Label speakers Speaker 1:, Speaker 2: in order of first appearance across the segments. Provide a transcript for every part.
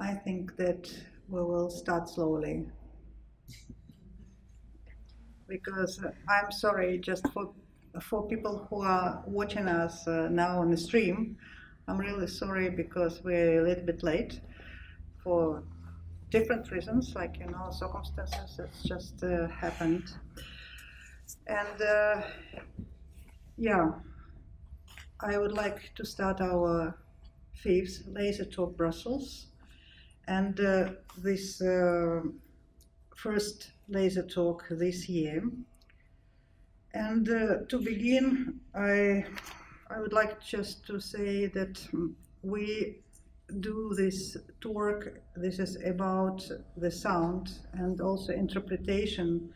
Speaker 1: I think that we will start slowly. Because uh, I'm sorry, just for, for people who are watching us uh, now on the stream, I'm really sorry because we're a little bit late for different reasons, like, you know, circumstances that's just uh, happened. And uh, yeah, I would like to start our fifth Laser Talk Brussels. And uh, this uh, first Laser Talk this year. And uh, to begin, I, I would like just to say that we do this talk, this is about the sound and also interpretation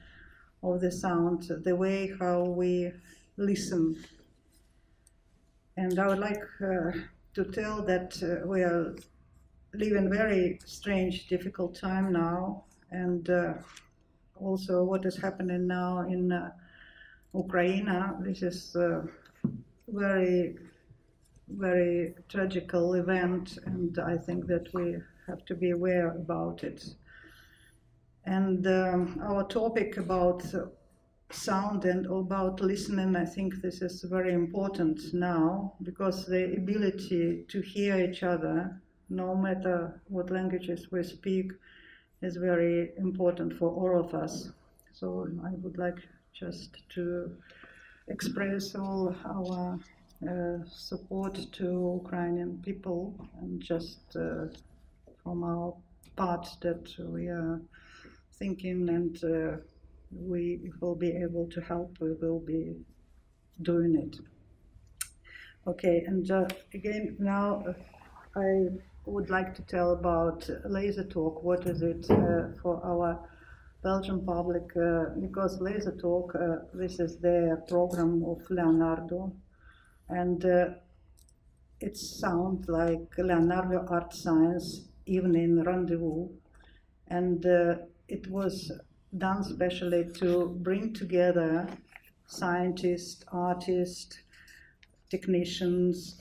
Speaker 1: of the sound, the way how we listen. And I would like uh, to tell that uh, we are living very strange, difficult time now, and uh, also what is happening now in uh, Ukraine. This is a very, very tragical event, and I think that we have to be aware about it. And um, our topic about sound and about listening, I think this is very important now because the ability to hear each other, no matter what languages we speak, is very important for all of us. So I would like just to express all our uh, support to Ukrainian people and just uh, from our part that we are thinking and uh, we will be able to help, we will be doing it. Okay, and uh, again, now uh, I would like to tell about Laser Talk. What is it uh, for our Belgian public? Uh, because Laser Talk, uh, this is the program of Leonardo, and it sounds like Leonardo Art Science Evening Rendezvous, and it was done specially to bring together scientists, artists, technicians,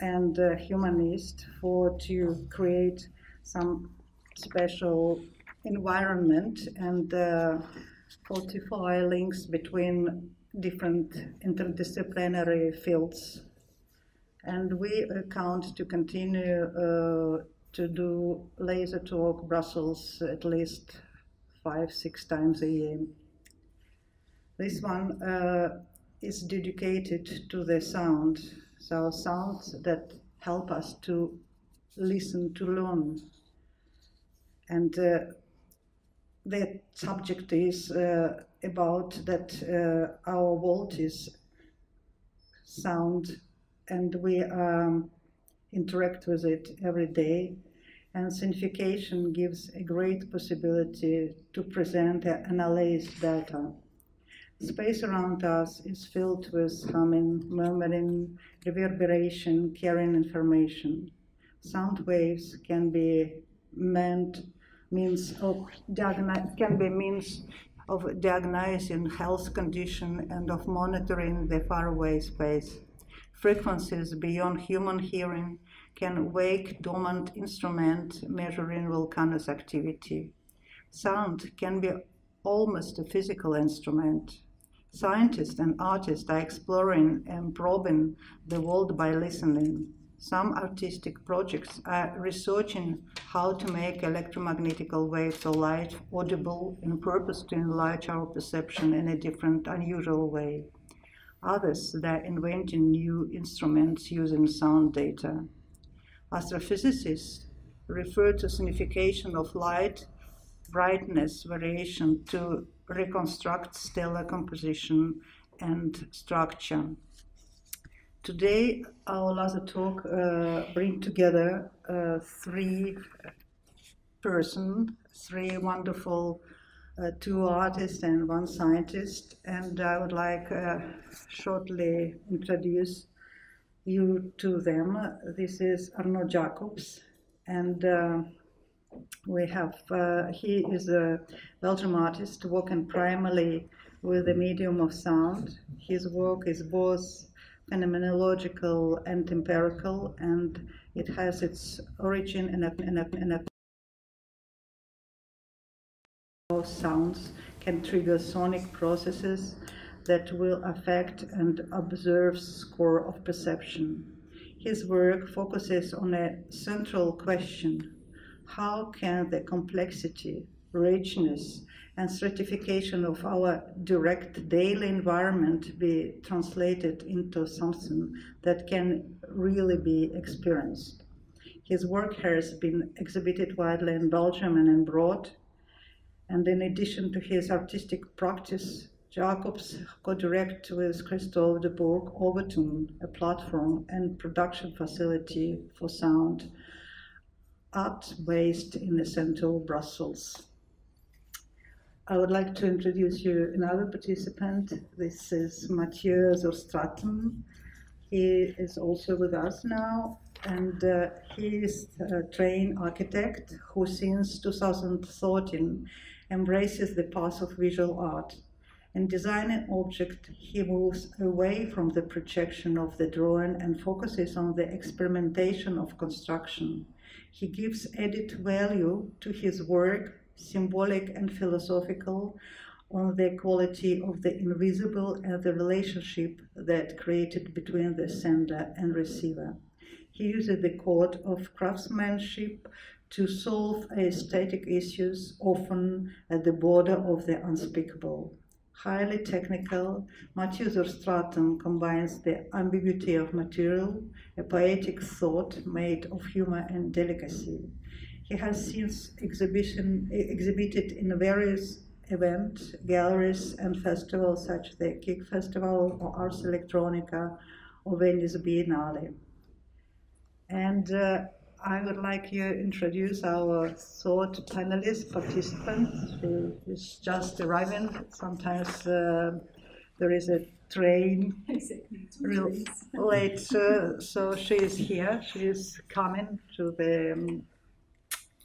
Speaker 1: and uh, humanists for to create some special environment and uh, fortify links between different interdisciplinary fields. And we count to continue uh, to do laser talk Brussels at least five, six times a year. This one uh, is dedicated to the sound, so sounds that help us to listen, to learn. And uh, the subject is uh, about that uh, our world is sound and we um, interact with it every day and sonification gives a great possibility to present and analyze data. Space around us is filled with humming, murmuring, reverberation, carrying information. Sound waves can be meant means of can be means of diagnosing health condition and of monitoring the faraway space. Frequencies beyond human hearing can wake dormant instrument measuring volcanoes activity. Sound can be almost a physical instrument. Scientists and artists are exploring and probing the world by listening. Some artistic projects are researching how to make electromagnetic waves or light audible in purpose to enlarge our perception in a different, unusual way. Others, are inventing new instruments using sound data. Astrophysicists refer to sonification of light brightness variation to reconstruct stellar composition and structure. Today, our laser talk uh, bring together uh, three person, three wonderful, uh, two artists and one scientist, and I would like uh, shortly introduce you to them. This is Aernoudt Jacobs, and uh, we have, uh, he is a Belgian artist working primarily with the medium of sound. His work is both phenomenological and empirical, and it has its origin in a, in a, in a sounds can trigger sonic processes that will affect and observe score of perception. His work focuses on a central question how can the complexity, richness, and stratification of our direct daily environment be translated into something that can really be experienced? His work has been exhibited widely in Belgium and abroad, and in addition to his artistic practice, Jacobs co-direct with Christophe De Boeck Overtoon, a platform and production facility for sound art based in the center of Brussels. I would like to introduce you another participant. This is Mathieu Zurstrassen. He is also with us now, and uh, he is a trained architect who since 2013 embraces the path of visual art. In designing object, he moves away from the projection of the drawing and focuses on the experimentation of construction. He gives added value to his work, symbolic and philosophical, on the quality of the invisible and the relationship that created between the sender and receiver. He uses the code of craftsmanship to solve aesthetic issues often at the border of the unspeakable highly technical, Zurstrassen combines the ambiguity of material, a poetic thought made of humor and delicacy. He has since exhibition, exhibited in various events, galleries, and festivals such as the KIK Festival or Ars Electronica or Venice Biennale. And uh, I would like to introduce our third panelist participant. She is just arriving. Sometimes uh, there is a train real late, uh, so she is here. She is coming to the um,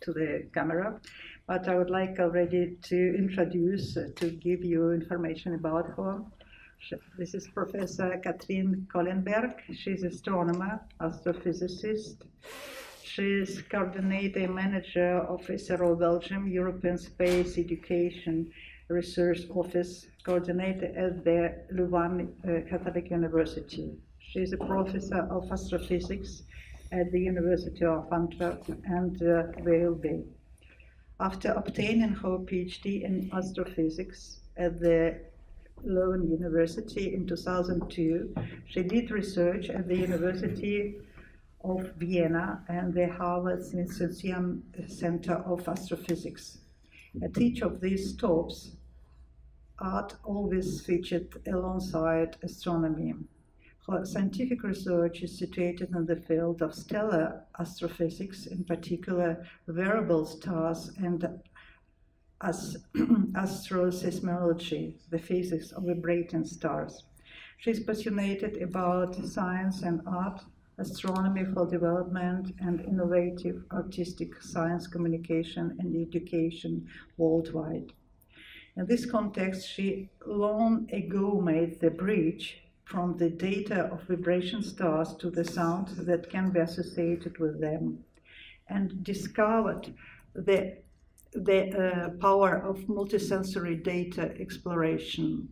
Speaker 1: to the camera. But I would like already to introduce, uh, to give you information about her. This is Professor Katrien Kolenberg. She's astronomer, astrophysicist. She's coordinator manager of ESERO Belgium European Space Education Research Office, coordinator at the Louvain uh, Catholic University. She's a professor of astrophysics at the University of Antwerp and uh. After obtaining her PhD in astrophysics at the Leuven University in 2002, she did research at the University of Vienna and the Harvard Smithsonian Center of Astrophysics. At each of these stops, art always featured alongside astronomy. Her scientific research is situated in the field of stellar astrophysics, in particular variable stars and as asteroseismology, the physics of vibrating stars. She's passionate about science and art astronomy for development, and innovative artistic science communication and education worldwide. In this context, she long ago made the bridge from the data of vibration stars to the sound that can be associated with them, and discovered the, the uh, power of multisensory data exploration.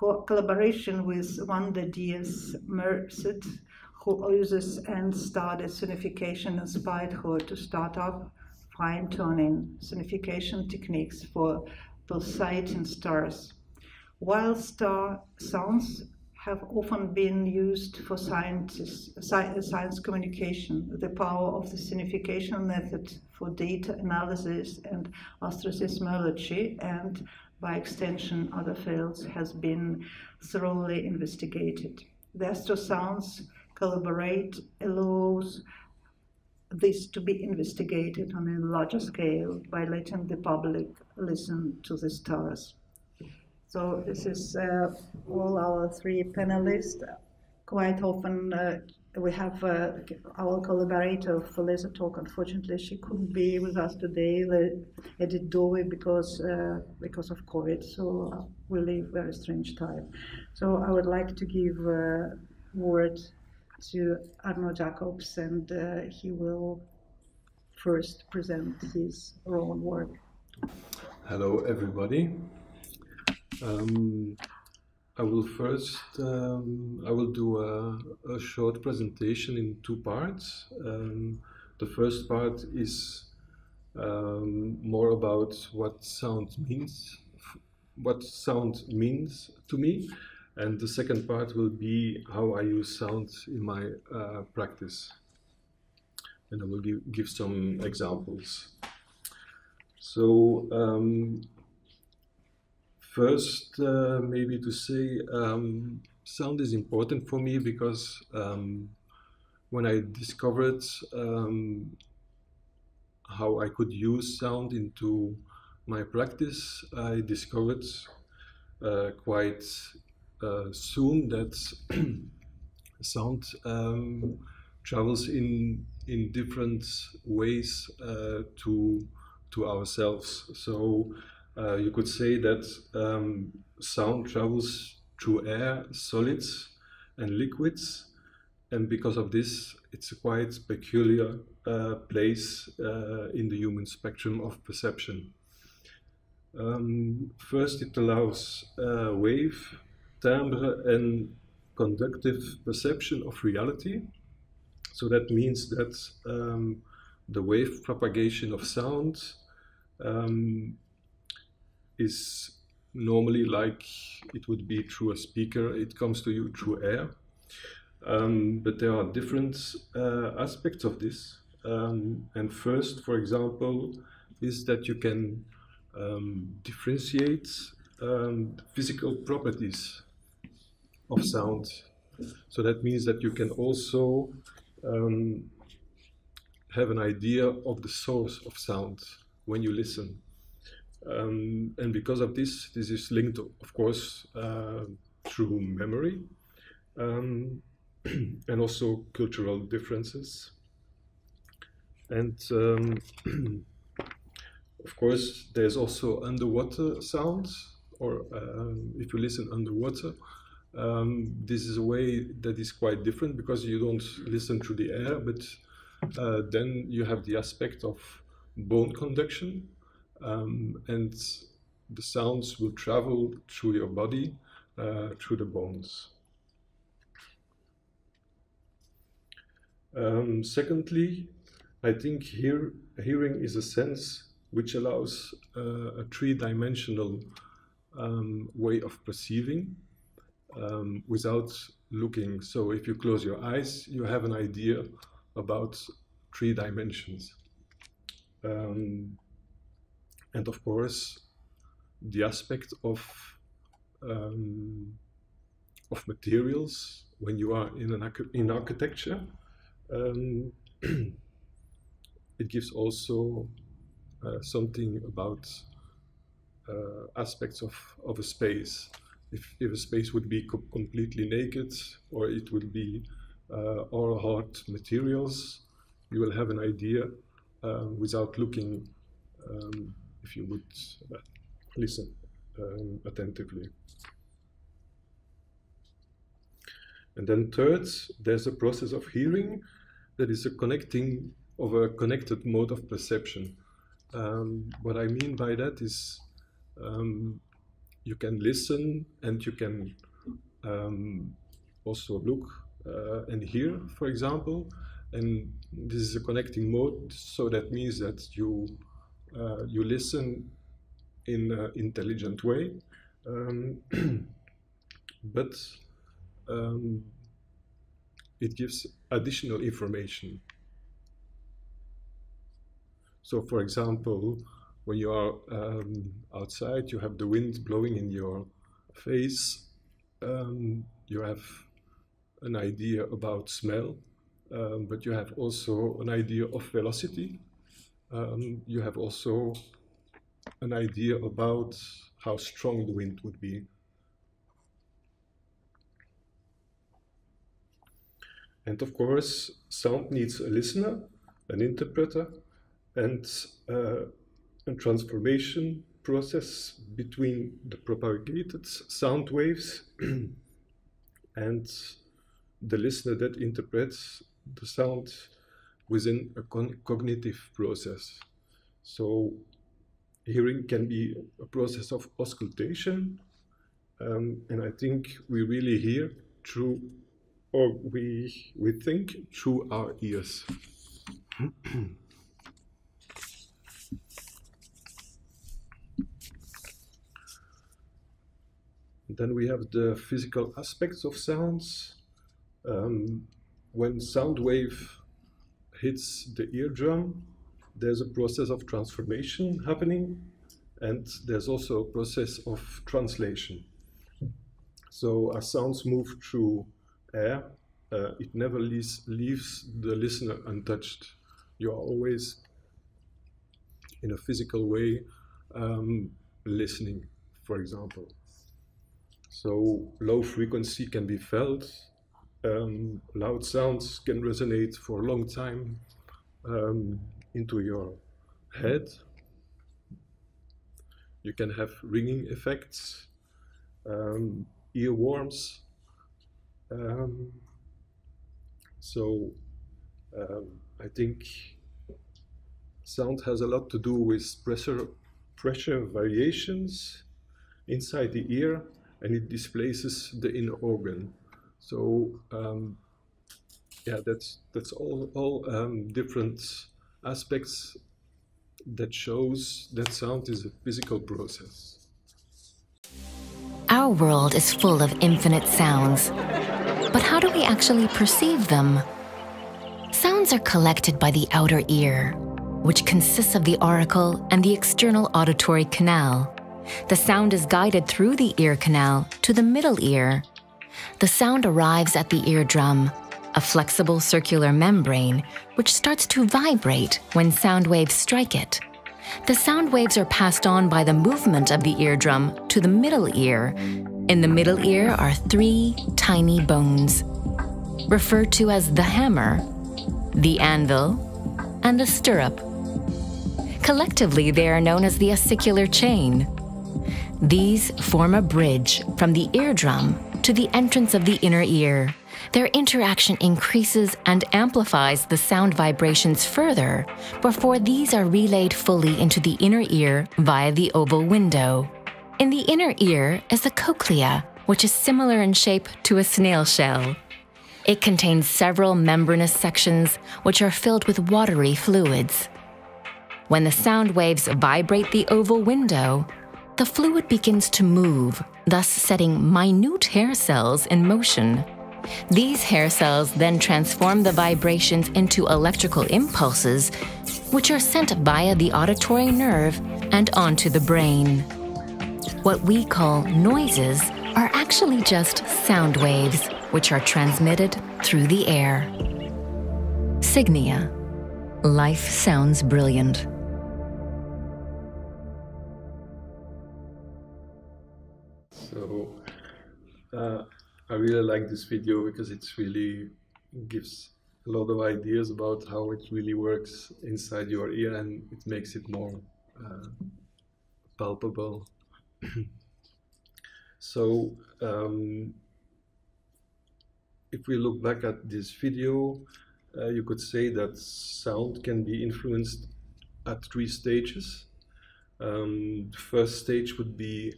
Speaker 1: Her collaboration with Wanda Diaz Merced who uses and started sonification inspired her to start up fine-tuning sonification techniques for pulsating stars. While star sounds have often been used for scientists, science communication, the power of the sonification method for data analysis and asteroseismology and by extension other fields has been thoroughly investigated. The astro sounds collaborate allows this to be investigated on a larger scale by letting the public listen to the stars. So this is uh, all our three panelists. Quite often uh, we have uh, our collaborator for laser talk. Unfortunately, she couldn't be with us today, Edith Dove, because uh, because of COVID. So uh, we live very strange time. So I would like to give uh, word to Aernoudt Jacobs, and uh, he will first present his own work.
Speaker 2: Hello, everybody. Um, I will first, um, I will do a, a, short presentation in two parts. Um, the first part is um, more about what sound means, what sound means to me, and the second part will be how I use sound in my uh, practice. And I will give, give some examples. So um, First, uh, maybe to say um, sound is important for me because um, when I discovered um, how I could use sound into my practice, I discovered uh, quite soon that sound um, travels in in different ways uh, to to ourselves. So uh, you could say that um, sound travels through air, solids, and liquids, and because of this, it's a quite peculiar uh, place uh, in the human spectrum of perception. Um, first, it allows uh, wave, timbre, and conductive perception of reality. So that means that um, the wave propagation of sound um, is normally like it would be through a speaker, it comes to you through air. Um, but there are different uh, aspects of this. Um, and first, for example, is that you can um, differentiate um, physical properties of sound. So that means that you can also um, have an idea of the source of sound when you listen. Um, and because of this, this is linked, of course, uh, through memory um, and also cultural differences. And um, of course, there's also underwater sounds, or um, if you listen underwater, um, this is a way that is quite different because you don't listen through the air, but uh, then you have the aspect of bone conduction, um, and the sounds will travel through your body, uh, through the bones. Um, secondly, I think here, hearing is a sense which allows uh, a three-dimensional um, way of perceiving um, without looking. So if you close your eyes, you have an idea about three dimensions. Um, and of course the aspect of um, of materials when you are in an in architecture um, it gives also uh, something about uh, aspects of, of a space if, if a space would be co completely naked or it would be uh, all hard materials you will have an idea uh, without looking um, if you would uh, listen um, attentively. And then third, there's a process of hearing that is a connecting of a connected mode of perception. Um, what I mean by that is um, you can listen and you can um, also look uh, and hear, for example. And this is a connecting mode, so that means that you uh, you listen in an intelligent way, um, but um, it gives additional information. So, for example, when you are um, outside, you have the wind blowing in your face, um, you have an idea about smell, um, but you have also an idea of velocity um, you have also an idea about how strong the wind would be. And of course, sound needs a listener, an interpreter, and uh, transformation process between the propagated sound waves and the listener that interprets the sound within a cognitive process. So hearing can be a process of auscultation, um, and I think we really hear through, or we we think through our ears. then we have the physical aspects of sounds. Um, when sound wave hits the eardrum, there's a process of transformation happening, and there's also a process of translation. So as sounds move through air, uh, it never leaves, leaves the listener untouched. You are always, in a physical way, um, listening, for example. So low frequency can be felt, um, loud sounds can resonate for a long time um, into your head. You can have ringing effects, um, earworms. Um, so um, I think sound has a lot to do with pressure, pressure variations inside the ear and it displaces the inner organ. So um, yeah, that's that's all all um, different aspects that shows that sound is a physical process.
Speaker 3: Our world is full of infinite sounds, but how do we actually perceive them? Sounds are collected by the outer ear, which consists of the auricle and the external auditory canal. The sound is guided through the ear canal to the middle ear. The sound arrives at the eardrum, a flexible circular membrane which starts to vibrate when sound waves strike it. The sound waves are passed on by the movement of the eardrum to the middle ear. In the middle ear are three tiny bones, referred to as the hammer, the anvil, and the stirrup. Collectively, they are known as the ossicular chain. These form a bridge from the eardrum to the entrance of the inner ear. Their interaction increases and amplifies the sound vibrations further before these are relayed fully into the inner ear via the oval window. In the inner ear is the cochlea, which is similar in shape to a snail shell. It contains several membranous sections which are filled with watery fluids. When the sound waves vibrate the oval window, the fluid begins to move, thus setting minute hair cells in motion. These hair cells then transform the vibrations into electrical impulses, which are sent via the auditory nerve and onto the brain. What we call noises are actually just sound waves, which are transmitted through the air. Signia. Life sounds brilliant.
Speaker 2: Uh, I really like this video because it really gives a lot of ideas about how it really works inside your ear and it makes it more uh, palpable. so um, if we look back at this video, uh, you could say that sound can be influenced at three stages. Um, the first stage would be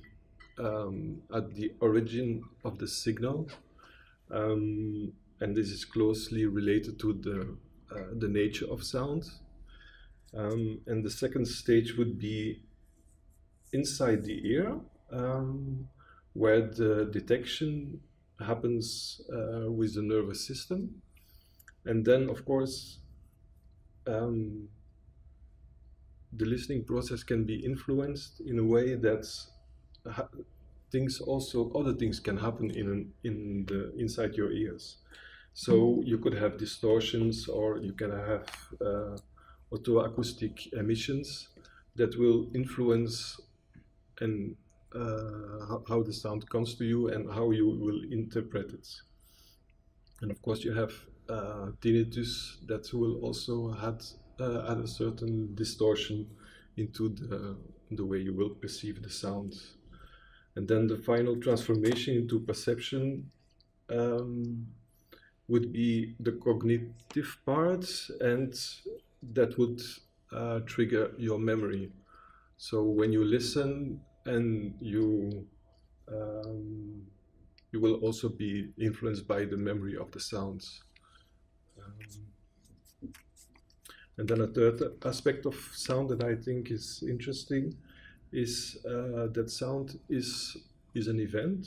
Speaker 2: um, at the origin of the signal, um, and this is closely related to the uh, the nature of sound. Um, and the second stage would be inside the ear, um, where the detection happens uh, with the nervous system, and then of course. Um, the listening process can be influenced in a way that things also other things can happen in in the inside your ears. So mm-hmm. you could have distortions, or you can have uh, acoustic emissions that will influence and uh, how, how the sound comes to you and how you will interpret it. And of course, you have uh, tinnitus that will also add, uh, add a certain distortion into the, the way you will perceive the sound. And then the final transformation into perception um, would be the cognitive part, and that would uh, trigger your memory. So when you listen and you um, you will also be influenced by the memory of the sounds. Um, and then a third aspect of sound that I think is interesting is uh, that sound is is an event.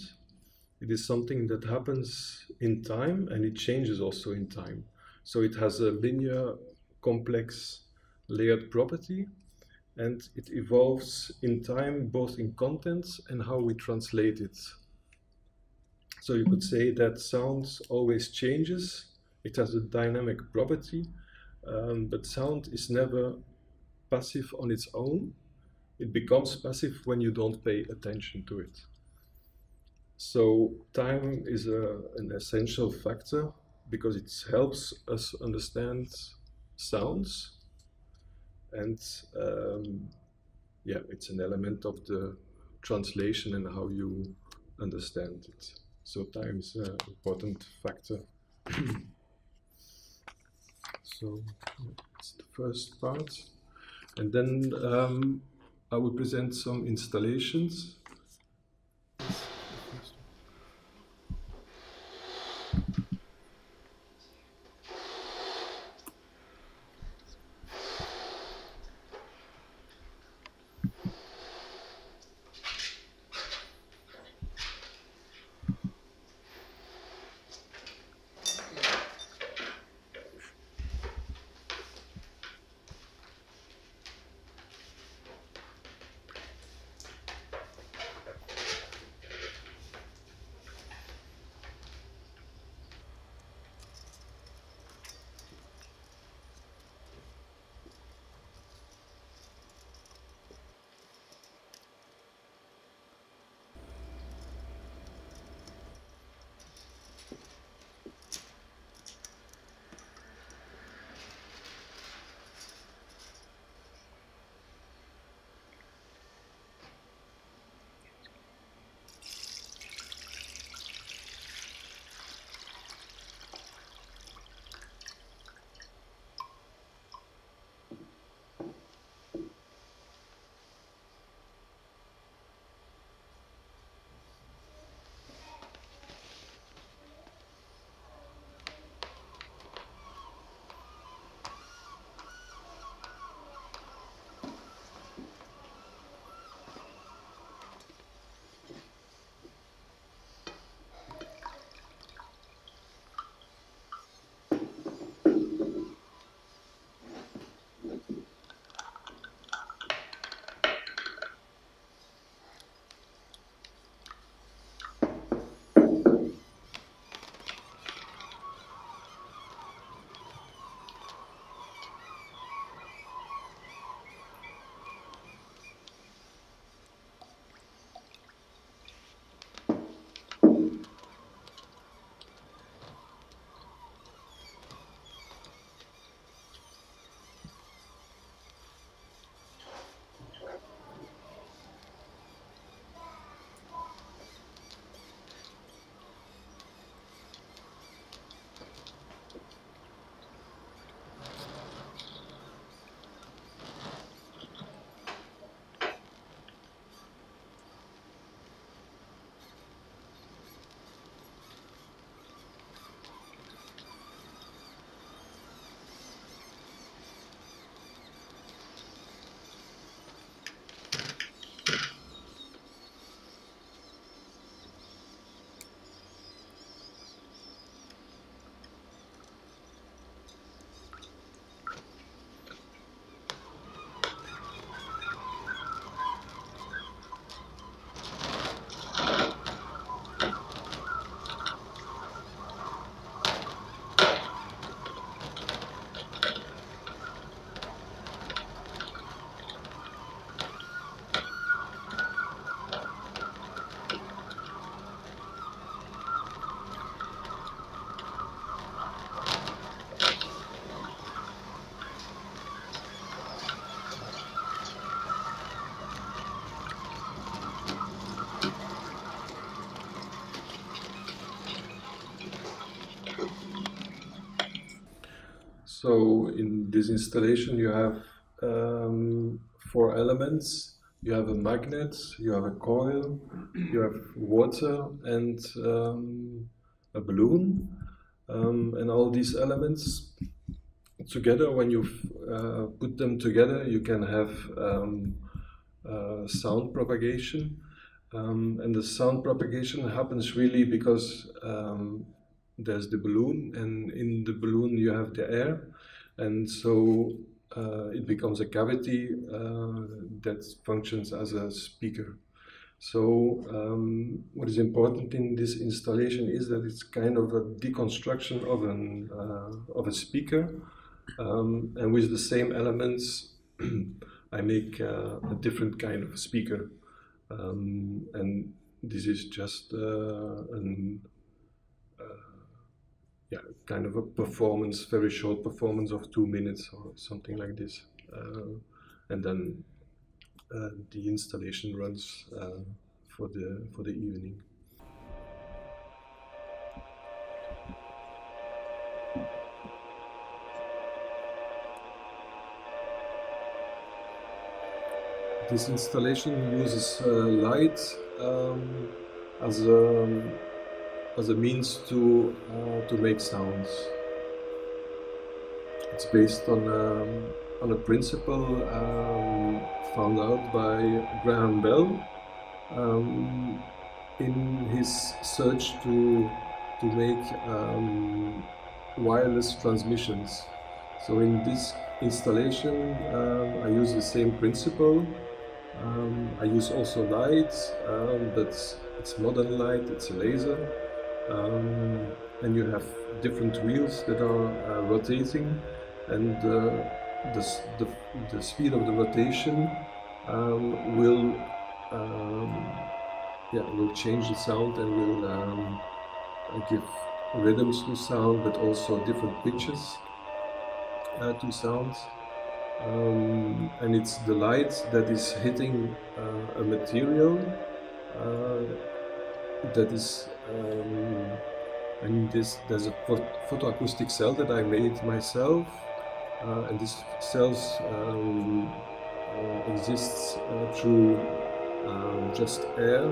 Speaker 2: It is something that happens in time and it changes also in time. So it has a linear, complex, layered property and it evolves in time both in contents and how we translate it. So you could say that sound always changes. It has a dynamic property, um, but sound is never passive on its own. It becomes passive when you don't pay attention to it. So time is a, an essential factor because it helps us understand sounds and um, yeah, it's an element of the translation and how you understand it. So time is an important factor. so it's the first part. And then um, I will present some installations So in this installation you have um, four elements you have a magnet, you have a coil, you have water, and um, a balloon. Um, and all these elements together, when you uh, put them together, you can have um, uh, sound propagation. Um, and the sound propagation happens really because um, there's the balloon, and in the balloon you have the air, and so uh, it becomes a cavity uh, that functions as a speaker. So um, what is important in this installation is that it's kind of a deconstruction of an uh, of a speaker, um, and with the same elements, I make uh, a different kind of speaker, um, and this is just uh, an yeah kind of a performance, very short performance of two minutes or something like this, uh, and then uh, the installation runs uh, for the for the evening. This installation uses uh, light um, as a as a means to uh, to make sounds. It's based on um, on a principle um, found out by Graham Bell um, in his search to to make um, wireless transmissions. So in this installation, um, I use the same principle. Um, I use also light, um, but it's modern light. It's a laser, and you have different wheels that are uh, rotating, and uh, the, the, the speed of the rotation um, will um, yeah will change the sound and will um, give rhythms to sound but also different pitches uh, to sounds. Um, and it's the light that is hitting uh, a material uh, that is um, and this there's a photoacoustic cell that I made myself. Uh, and this cells um, uh, exists uh, through um, just air,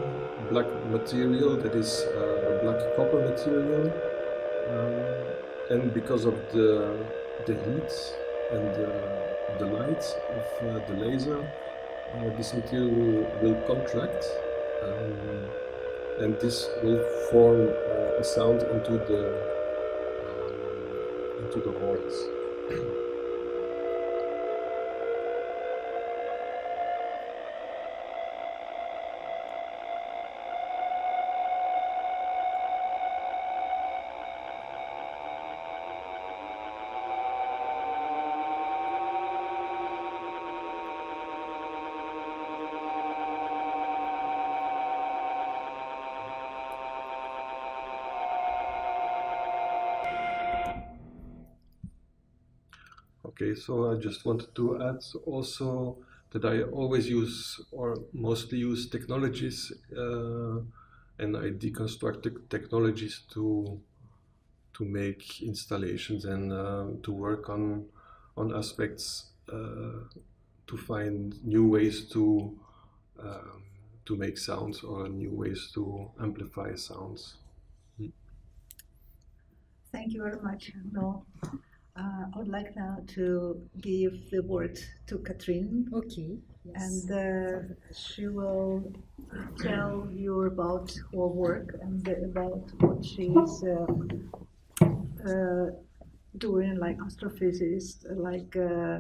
Speaker 2: black material that is uh, black copper material, um, and because of the the heat and the, the light of uh, the laser, uh, this material will contract, um, and this will form uh, a sound into the um, into the horns. Okay, so I just wanted to add also that I always use or mostly use technologies uh, and I deconstruct technologies to to make installations and uh, to work on on aspects uh, to find new ways to um, to make sounds or new ways to amplify sounds.
Speaker 1: Thank you very much. No. Uh, I would like now to give the word to Katrien.
Speaker 4: Okay.
Speaker 1: Yes. And uh, she will tell you about her work and about what she's uh, uh doing, like astrophysicist, like uh,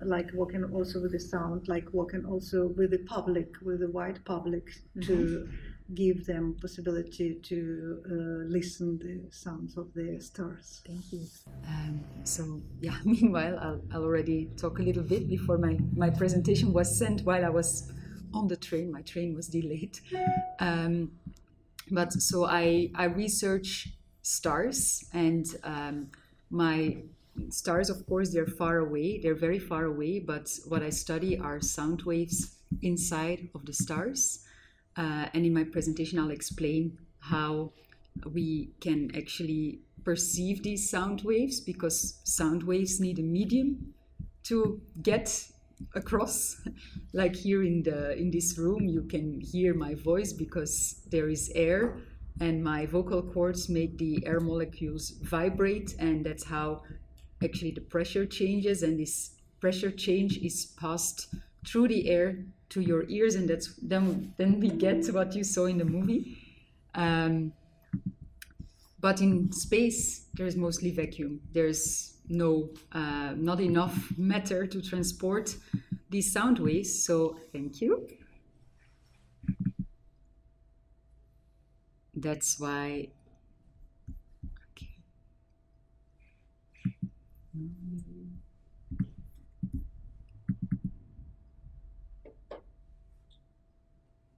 Speaker 1: like working also with the sound, like working also with the public, with the wide public, mm-hmm. to give them possibility to uh, listen the sounds of the stars.
Speaker 4: Thank you. Um, so yeah, meanwhile, I'll, I'll already talk a little bit before my, my presentation was sent while I was on the train. My train was delayed. Um, but so I, I research stars and um, my stars, of course, they're far away. They're very far away, but what I study are sound waves inside of the stars. Uh, and in my presentation, I'll explain how we can actually perceive these sound waves because sound waves need a medium to get across. like here in the in this room, you can hear my voice because there is air, and my vocal cords make the air molecules vibrate, and that's how actually the pressure changes, and this pressure change is passed through the air to your ears, and that's then then we get to what you saw in the movie. Um, but in space, there's mostly vacuum. There's no, uh, not enough matter to transport these sound waves. So thank you. That's why. Okay.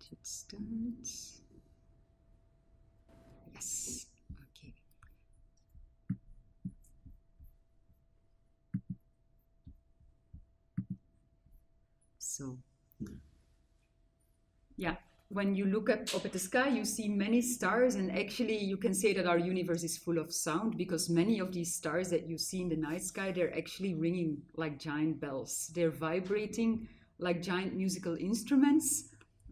Speaker 4: It Yes. Okay. So, yeah, when you look up, up at the sky, you see many stars, and actually, you can say that our universe is full of sound because many of these stars that you see in the night sky, they're actually ringing like giant bells. They're vibrating like giant musical instruments,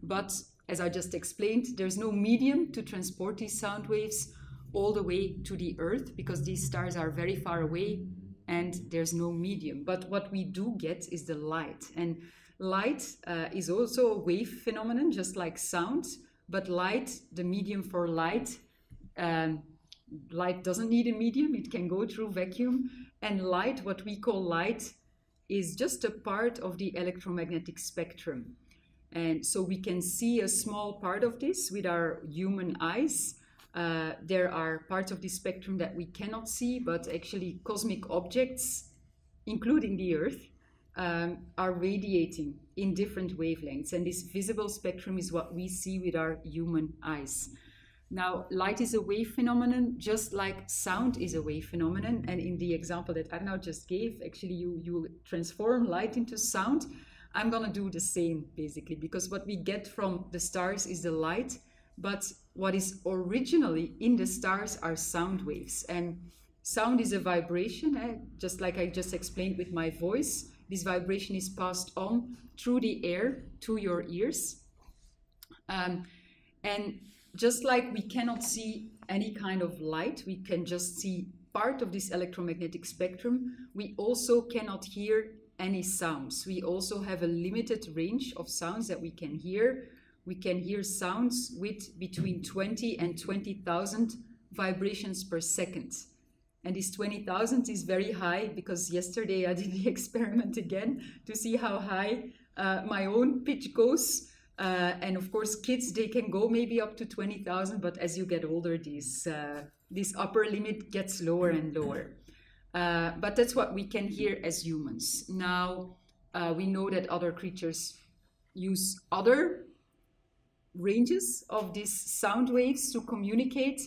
Speaker 4: but as I just explained, there's no medium to transport these sound waves all the way to the Earth because these stars are very far away and there's no medium. But what we do get is the light. And light uh, is also a wave phenomenon, just like sound. But light, the medium for light, um, light doesn't need a medium, it can go through vacuum. And light, what we call light, is just a part of the electromagnetic spectrum. And so we can see a small part of this with our human eyes. Uh, there are parts of the spectrum that we cannot see, but actually, cosmic objects, including the Earth, um, are radiating in different wavelengths. And this visible spectrum is what we see with our human eyes. Now, light is a wave phenomenon, just like sound is a wave phenomenon. And in the example that Aernoudt just gave, actually, you, you transform light into sound. I'm going to do the same, basically, because what we get from the stars is the light, but what is originally in the stars are sound waves. And sound is a vibration, eh? just like I just explained with my voice. This vibration is passed on through the air to your ears. Um, and just like we cannot see any kind of light, we can just see part of this electromagnetic spectrum, we also cannot hear any sounds. We also have a limited range of sounds that we can hear. We can hear sounds with between 20 and 20,000 vibrations per second. And this 20,000 is very high because yesterday I did the experiment again to see how high uh, my own pitch goes. Uh, and of course, kids, they can go maybe up to 20,000, but as you get older, this, uh, this upper limit gets lower and lower. Uh, but that's what we can hear as humans. Now, uh, we know that other creatures use other ranges of these sound waves to communicate.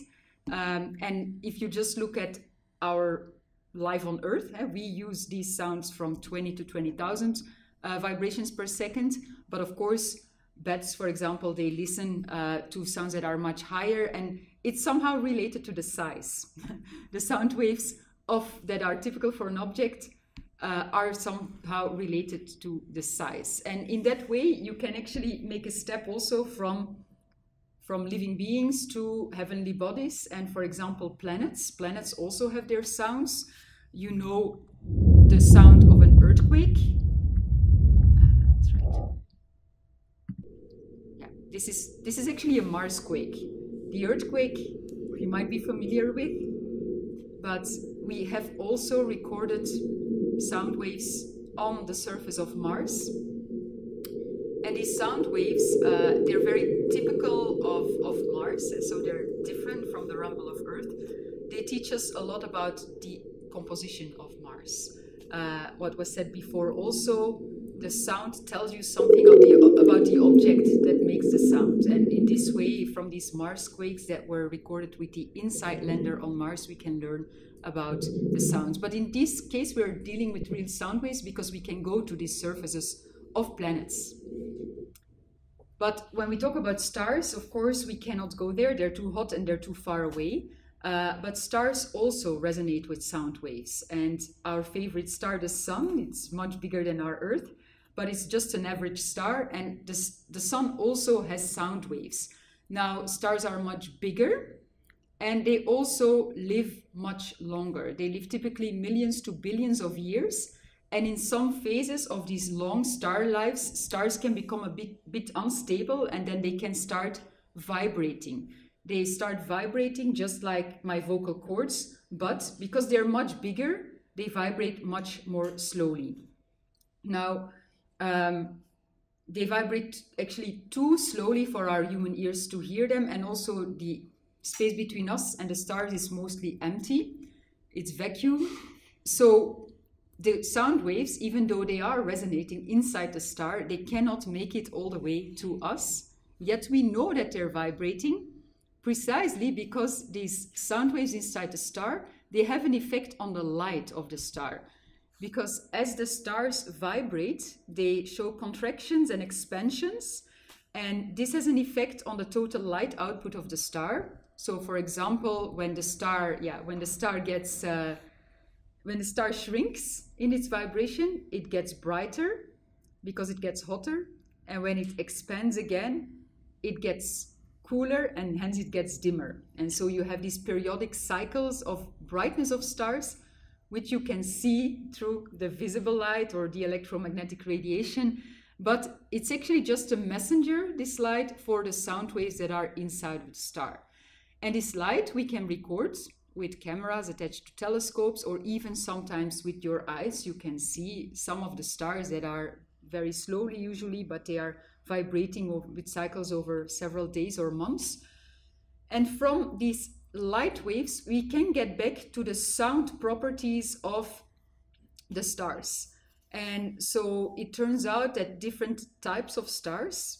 Speaker 4: Um, and if you just look at our life on Earth, eh, we use these sounds from 20 to 20,000 uh, vibrations per second. But of course, bats, for example, they listen uh, to sounds that are much higher, and it's somehow related to the size. the sound waves of that are typical for an object uh, are somehow related to the size. And in that way, you can actually make a step also from from living beings to heavenly bodies and for example planets. Planets also have their sounds. You know the sound of an earthquake. That's right. Yeah this is this is actually a mars quake. The earthquake you might be familiar with but we have also recorded sound waves on the surface of Mars. And these sound waves, uh, they're very typical of, of Mars, so they're different from the rumble of Earth. They teach us a lot about the composition of Mars. Uh, what was said before also, the sound tells you something the, about the object that makes the sound. And in this way, from these Mars quakes that were recorded with the InSight lander on Mars, we can learn about the sounds. But in this case, we're dealing with real sound waves because we can go to these surfaces of planets. But when we talk about stars, of course, we cannot go there. They're too hot and they're too far away. Uh, but stars also resonate with sound waves. And our favorite star, the sun, it's much bigger than our Earth. But it's just an average star. And the, the sun also has sound waves. Now, stars are much bigger and they also live much longer. They live typically millions to billions of years. And in some phases of these long star lives, stars can become a bit, bit unstable and then they can start vibrating. They start vibrating just like my vocal cords, but because they're much bigger, they vibrate much more slowly. Now, um, they vibrate actually too slowly for our human ears to hear them, and also the space between us and the stars is mostly empty. It's vacuum. So the sound waves, even though they are resonating inside the star, they cannot make it all the way to us. Yet we know that they're vibrating precisely because these sound waves inside the star, they have an effect on the light of the star. Because as the stars vibrate, they show contractions and expansions, and this has an effect on the total light output of the star. So, for example, when the star, yeah, when the star gets, uh, when the star shrinks in its vibration, it gets brighter because it gets hotter, and when it expands again, it gets cooler and hence it gets dimmer. And so you have these periodic cycles of brightness of stars, which you can see through the visible light or the electromagnetic radiation. But it's actually just a messenger, this light, for the sound waves that are inside of the star. And this light we can record with cameras attached to telescopes or even sometimes with your eyes. You can see some of the stars that are very slowly usually, but they are vibrating with cycles over several days or months. And from these light waves, we can get back to the sound properties of the stars. And so it turns out that different types of stars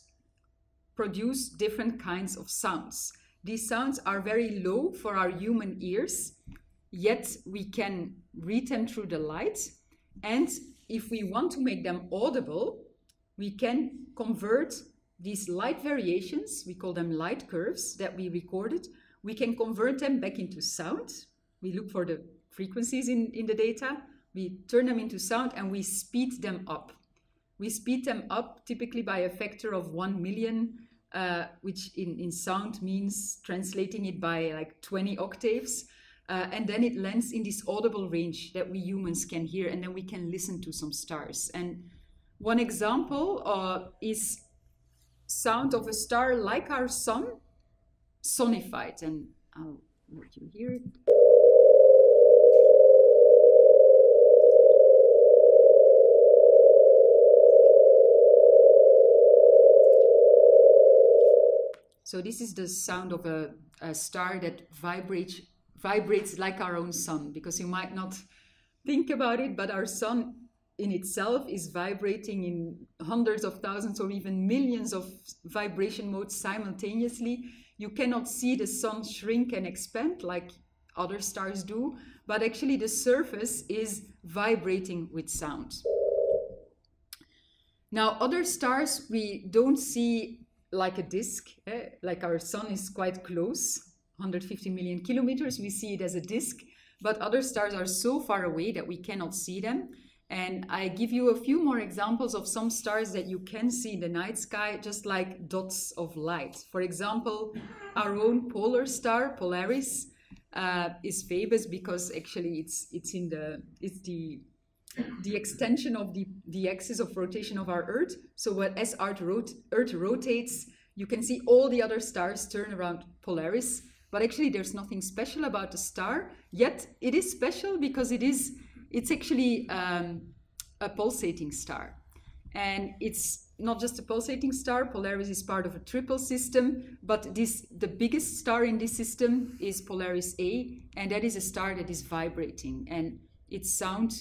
Speaker 4: produce different kinds of sounds. These sounds are very low for our human ears, yet we can read them through the light. And if we want to make them audible, we can convert these light variations, we call them light curves that we recorded, we can convert them back into sound. We look for the frequencies in, in the data, we turn them into sound and we speed them up. We speed them up typically by a factor of 1 million, uh, which in, in sound means translating it by like 20 octaves. Uh, and then it lands in this audible range that we humans can hear, and then we can listen to some stars. And one example uh, is sound of a star like our sun, sonified, and I'll let you hear it. So this is the sound of a, a star that vibrates vibrates like our own sun, because you might not think about it, but our sun in itself is vibrating in hundreds of thousands or even millions of vibration modes simultaneously. You cannot see the sun shrink and expand like other stars do, but actually the surface is vibrating with sound. Now, other stars we don't see like a disk, eh? like our sun is quite close, 150 million kilometers, we see it as a disk, but other stars are so far away that we cannot see them. And I give you a few more examples of some stars that you can see in the night sky, just like dots of light. For example, our own polar star, Polaris, uh, is famous because actually it's it's in the it's the the extension of the, the axis of rotation of our Earth. So as Earth, rot Earth rotates, you can see all the other stars turn around Polaris. But actually, there's nothing special about the star. Yet it is special because it is it's actually um, a pulsating star. And it's not just a pulsating star, Polaris is part of a triple system, but this the biggest star in this system is Polaris A, and that is a star that is vibrating. And its sound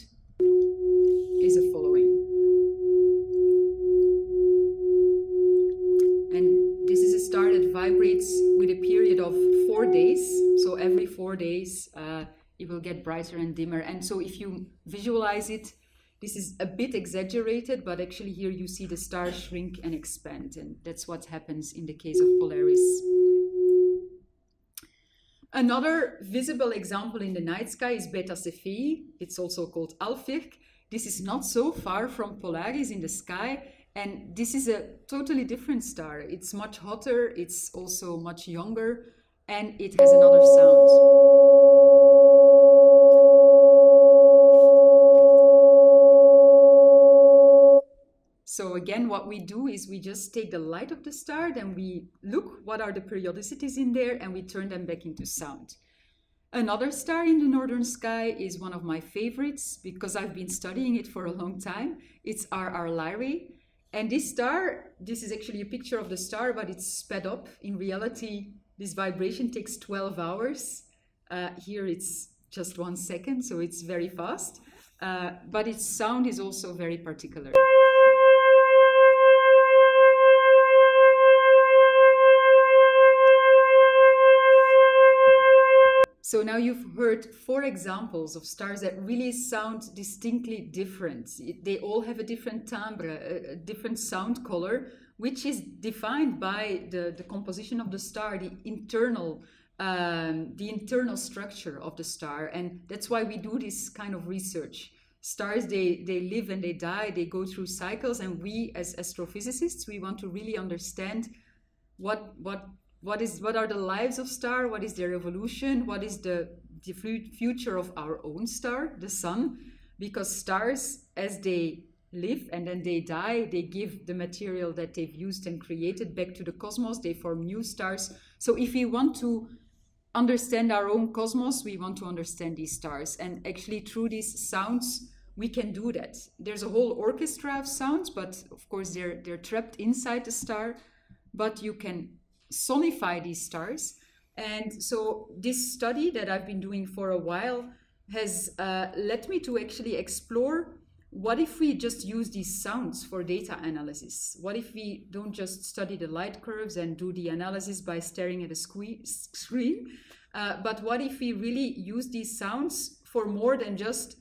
Speaker 4: is the following. And this is a star that vibrates with a period of four days. So every four days, uh, it will get brighter and dimmer. And so if you visualize it, this is a bit exaggerated, but actually here you see the star shrink and expand. And that's what happens in the case of Polaris. Another visible example in the night sky is Beta Cephei. It's also called Alfirk. This is not so far from Polaris in the sky, and this is a totally different star. It's much hotter, it's also much younger, and it has another sound. So again, what we do is we just take the light of the star, then we look what are the periodicities in there, and we turn them back into sound. Another star in the northern sky is one of my favorites because I've been studying it for a long time. It's RR Lyrae. And this star, this is actually a picture of the star, but it's sped up. In reality, this vibration takes 12 hours. Uh, here it's just one second, so it's very fast. Uh, but its sound is also very particular. So now you've heard four examples of stars that really sound distinctly different. They all have a different timbre, a, different sound color, which is defined by the, the composition of the star, the internal um, the internal structure of the star, and that's why we do this kind of research. Stars they they live and they die, they go through cycles, and we as astrophysicists we want to really understand what what what is what are the lives of star? What is their evolution? What is the, the future of our own star the sun? Because stars as they live and then they die they give the material that they've used and created back to the cosmos. They form new stars. So if we want to understand our own cosmos we want to understand these stars. And actually through these sounds we can do that. There's a whole orchestra of sounds but of course they're they're trapped inside the star. But you can sonify these stars. And so this study that I've been doing for a while has uh, led me to actually explore what if we just use these sounds for data analysis? What if we don't just study the light curves and do the analysis by staring at a screen? Uh, but what if we really use these sounds for more than just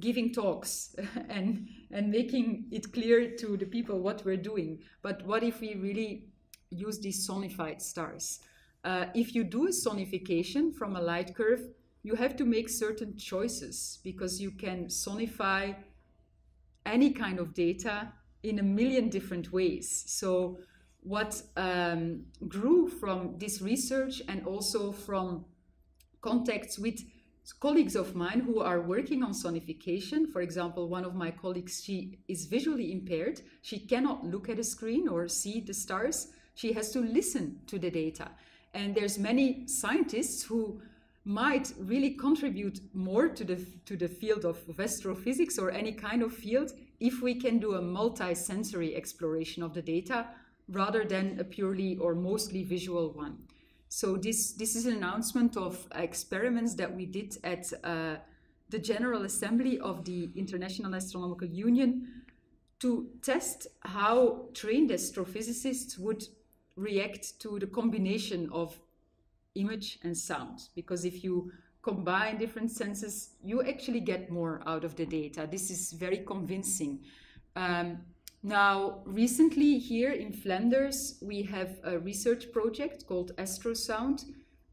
Speaker 4: giving talks and, and making it clear to the people what we're doing? But what if we really use these sonified stars. Uh, if you do a sonification from a light curve, you have to make certain choices because you can sonify any kind of data in a million different ways. So what um, grew from this research and also from contacts with colleagues of mine who are working on sonification. For example, one of my colleagues, she is visually impaired. She cannot look at a screen or see the stars. She has to listen to the data. And there's many scientists who might really contribute more to the, to the field of, astrophysics or any kind of field if we can do a multi-sensory exploration of the data rather than a purely or mostly visual one. So this, this is an announcement of experiments that we did at uh, the General Assembly of the International Astronomical Union to test how trained astrophysicists would react to the combination of image and sound. Because if you combine different senses you actually get more out of the data. This is very convincing. Um, now recently here in flanders we have a research project called astrosound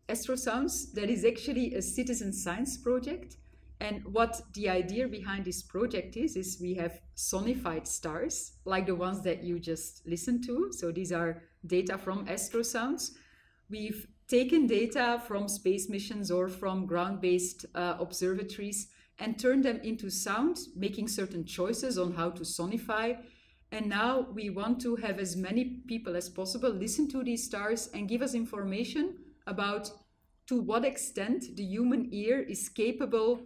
Speaker 4: astrosounds that is actually a citizen science project and what the idea behind this project is, is we have sonified stars, like the ones that you just listened to. So these are data from astrosounds. We've taken data from space missions or from ground-based uh, observatories and turned them into sound, making certain choices on how to sonify. And now we want to have as many people as possible listen to these stars and give us information about to what extent the human ear is capable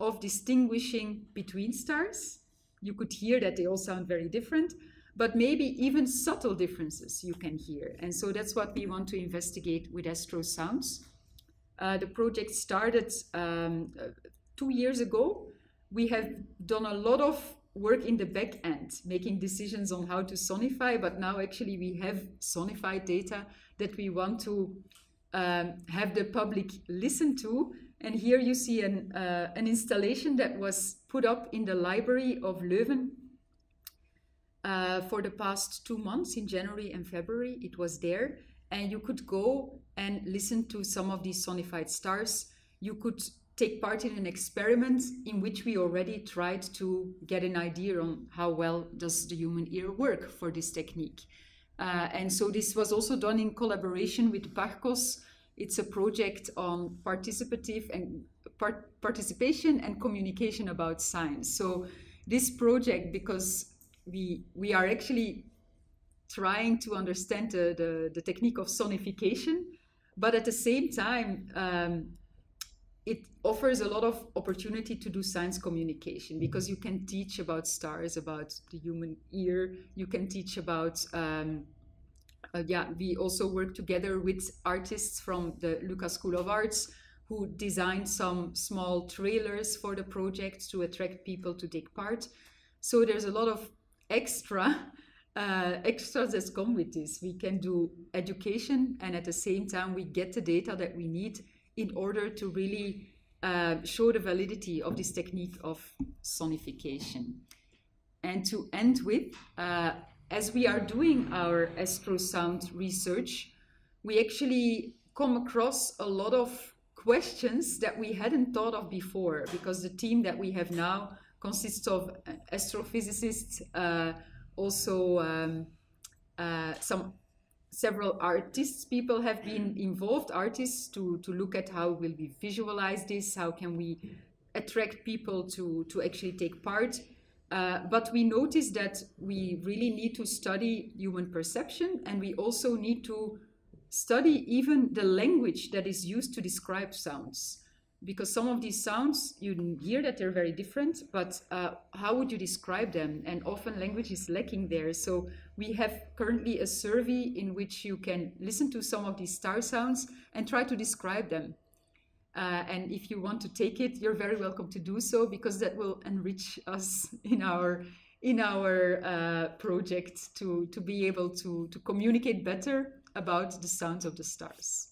Speaker 4: of distinguishing between stars. You could hear that they all sound very different, but maybe even subtle differences you can hear. And so that's what we want to investigate with Astro Sounds. Uh, the project started um, two years ago. We have done a lot of work in the back end, making decisions on how to sonify, but now actually we have sonified data that we want to um, have the public listen to and here you see an, uh, an installation that was put up in the library of Leuven uh, for the past two months in January and February. It was there, and you could go and listen to some of these sonified stars. You could take part in an experiment in which we already tried to get an idea on how well does the human ear work for this technique. Uh, and so this was also done in collaboration with Parcos. It's a project on participative and part, participation and communication about science. So this project, because we we are actually trying to understand the, the, the technique of sonification, but at the same time, um, it offers a lot of opportunity to do science communication because you can teach about stars, about the human ear. You can teach about, um, yeah, we also work together with artists from the Lucas School of Arts who designed some small trailers for the project to attract people to take part. So there's a lot of extra uh, extras that come with this. We can do education, and at the same time, we get the data that we need in order to really uh, show the validity of this technique of sonification. And to end with, uh, as we are doing our astrosound research, we actually come across a lot of questions that we hadn't thought of before because the team that we have now consists of astrophysicists, uh, also um, uh, some several artists people have been involved artists to to look at how will we visualize this how can we attract people to to actually take part uh, but we noticed that we really need to study human perception and we also need to study even the language that is used to describe sounds. Because some of these sounds you hear that they're very different but uh, how would you describe them? And often language is lacking there. So we have currently a survey in which you can listen to some of these star sounds and try to describe them uh, and if you want to take it you're very welcome to do so because that will enrich us in our in our uh, project to to be able to to communicate better about the sounds of the stars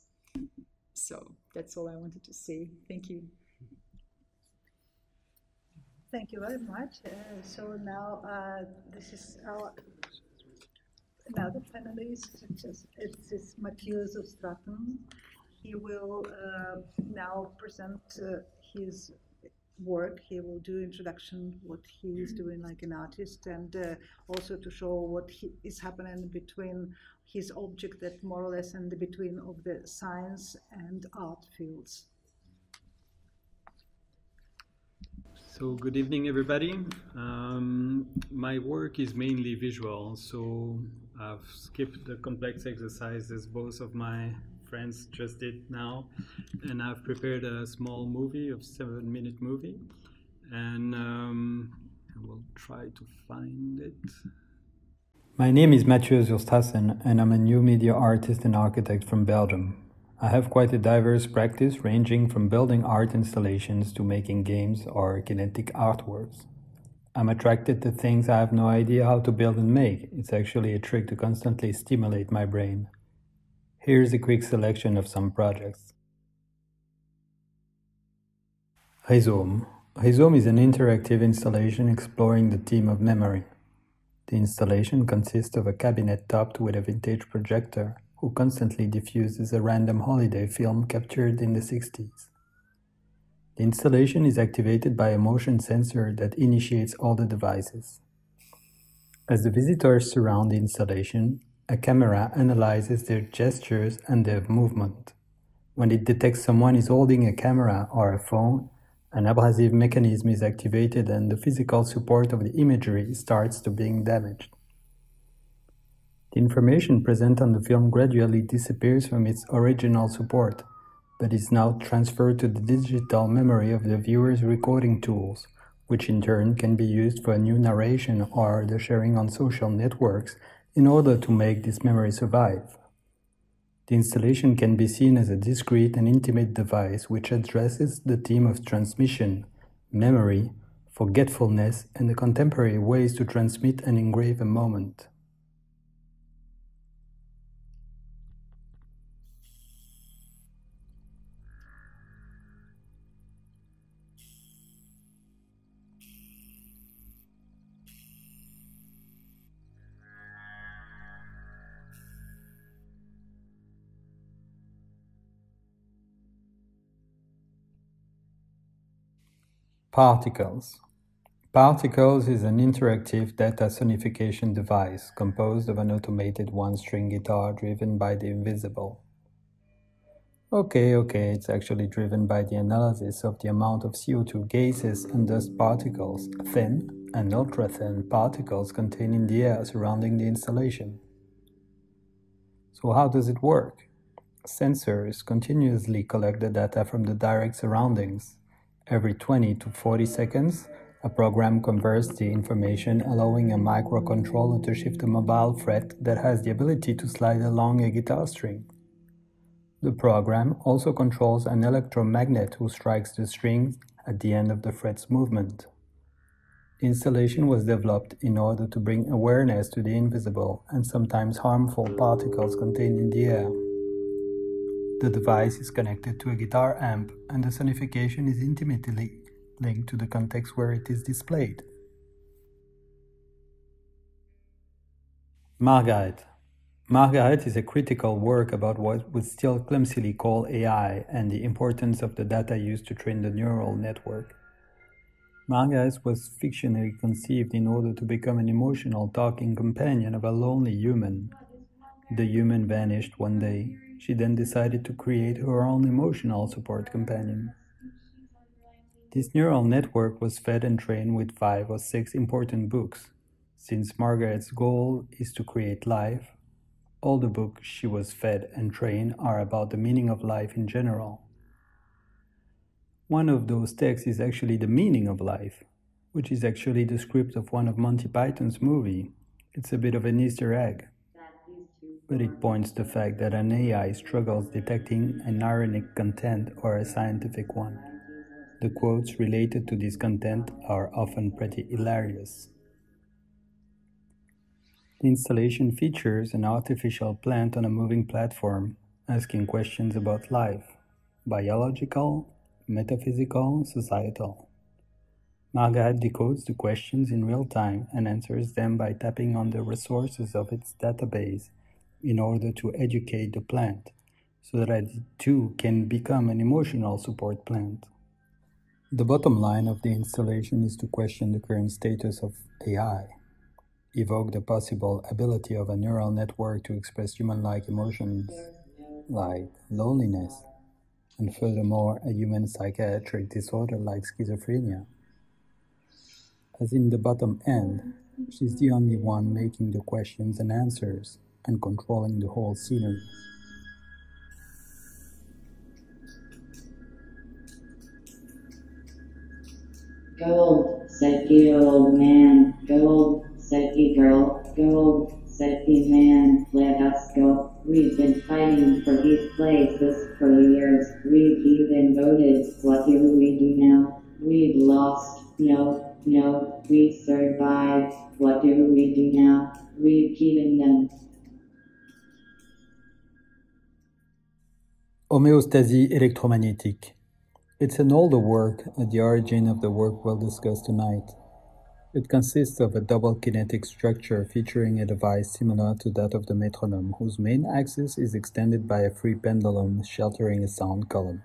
Speaker 4: so that's all I wanted to say. Thank you.
Speaker 1: Thank you very much. Uh, so now uh, this is our another panelist. It's, it's, Matthias Straten. He will uh, now present uh, his work. He will do introduction, what he is doing like an artist, and uh, also to show what he, is happening between his object that more or less in the between of the science and art fields.
Speaker 5: So good evening, everybody. Um, my work is mainly visual, so I've skipped the complex exercises both of my friends just did now, and I've prepared a small movie of seven-minute movie, and um, I will try to find it.
Speaker 6: My name is Mathieu Zurstrassen, and I'm a new media artist and architect from Belgium. I have quite a diverse practice ranging from building art installations to making games or kinetic artworks. I'm attracted to things I have no idea how to build and make. It's actually a trick to constantly stimulate my brain. Here's a quick selection of some projects. Rhizome. Rhizome is an interactive installation exploring the theme of memory. The installation consists of a cabinet topped with a vintage projector who constantly diffuses a random holiday film captured in the 60s. The installation is activated by a motion sensor that initiates all the devices. As the visitors surround the installation, a camera analyzes their gestures and their movement. When it detects someone is holding a camera or a phone, an abrasive mechanism is activated and the physical support of the imagery starts to being damaged. The information present on the film gradually disappears from its original support, but is now transferred to the digital memory of the viewer's recording tools, which in turn can be used for a new narration or the sharing on social networks in order to make this memory survive. The installation can be seen as a discrete and intimate device which addresses the theme of transmission, memory, forgetfulness, and the contemporary ways to transmit and engrave a moment. Particles. Particles is an interactive data sonification device composed of an automated one-string guitar driven by the invisible. Okay, okay, it's actually driven by the analysis of the amount of CO2 gases and dust particles, thin and ultra-thin particles contained in the air surrounding the installation. So how does it work? Sensors continuously collect the data from the direct surroundings. Every 20 to 40 seconds, a program converts the information, allowing a microcontroller to shift a mobile fret that has the ability to slide along a guitar string. The program also controls an electromagnet who strikes the strings at the end of the fret's movement. The installation was developed in order to bring awareness to the invisible and sometimes harmful particles contained in the air. The device is connected to a guitar amp and the sonification is intimately linked to the context where it is displayed. Margaret Margaret is a critical work about what we still clumsily call AI and the importance of the data used to train the neural network. Margaret was fictionally conceived in order to become an emotional talking companion of a lonely human. The human vanished one day. She then decided to create her own emotional support companion. This neural network was fed and trained with five or six important books. Since Margaret's goal is to create life, all the books she was fed and trained are about the meaning of life in general. One of those texts is actually the meaning of life, which is actually the script of one of Monty Python's movie. It's a bit of an Easter egg, but it points to the fact that an AI struggles detecting an ironic content or a scientific one. The quotes related to this content are often pretty hilarious. The installation features an artificial plant on a moving platform, asking questions about life biological, metaphysical, societal. Margaret decodes the questions in real time and answers them by tapping on the resources of its database in order to educate the plant so that it too can become an emotional support plant. The bottom line of the installation is to question the current status of AI evoke the possible ability of a neural network to express human-like emotions like loneliness, and furthermore a human psychiatric disorder like schizophrenia. As in the bottom end, she's the only one making the questions and answers and controlling the whole scenery.
Speaker 7: Gold, said the old man, gold, said the girl, go, said the man, let us go. We've been fighting for these places
Speaker 6: Electromagnetic. It's an older work at the origin of the work we'll discuss tonight. It consists of a double kinetic structure featuring a device similar to that of the metronome, whose main axis is extended by a free pendulum sheltering a sound column.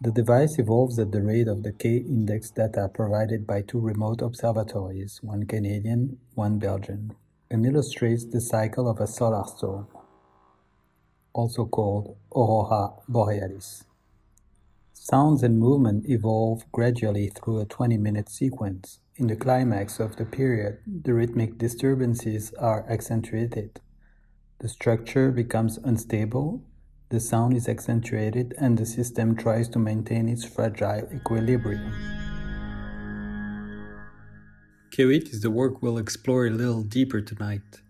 Speaker 6: The device evolves at the rate of the K-index data provided by two remote observatories, one Canadian, one Belgian, and illustrates the cycle of a solar storm, also called Aurora Borealis. Sounds and movement evolve gradually through a 20 minute sequence. In the climax of the period, the rhythmic disturbances are accentuated. The structure becomes unstable, the sound is accentuated, and the system tries to maintain its fragile equilibrium. K8 is the work we'll explore a little deeper tonight.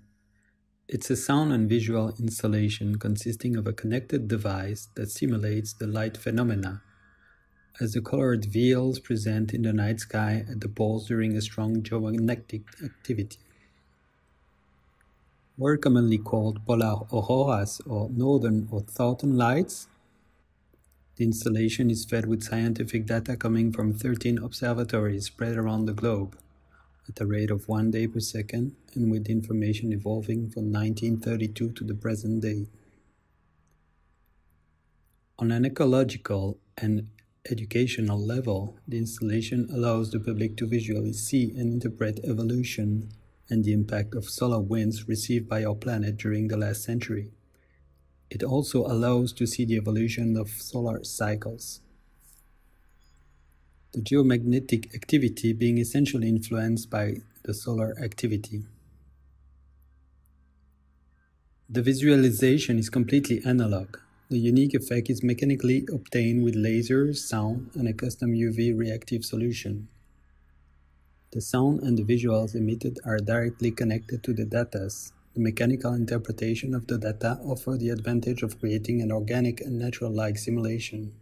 Speaker 6: It's a sound and visual installation consisting of a connected device that simulates the light phenomena as the colored veils present in the night sky at the poles during a strong geomagnetic activity. More commonly called polar auroras or northern or southern lights, the installation is fed with scientific data coming from 13 observatories spread around the globe at a rate of one day per second and with information evolving from 1932 to the present day. On an ecological and educational level, the installation allows the public to visually see and interpret evolution and the impact of solar winds received by our planet during the last century. It also allows to see the evolution of solar cycles. The geomagnetic activity being essentially influenced by the solar activity. The visualization is completely analog. The unique effect is mechanically obtained with lasers, sound, and a custom UV reactive solution. The sound and the visuals emitted are directly connected to the data. The mechanical interpretation of the data offer the advantage of creating an organic and natural-like simulation.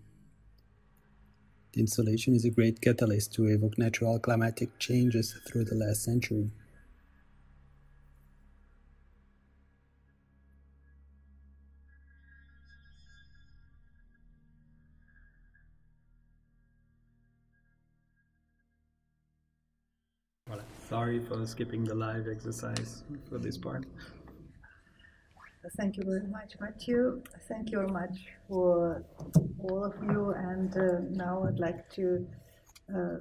Speaker 6: The installation is a great catalyst to evoke natural climatic changes through the last century.
Speaker 5: Sorry for skipping the live exercise for this part.
Speaker 1: Thank you very much, Mathieu. Thank you very much for all of you. And uh, now I'd like to uh,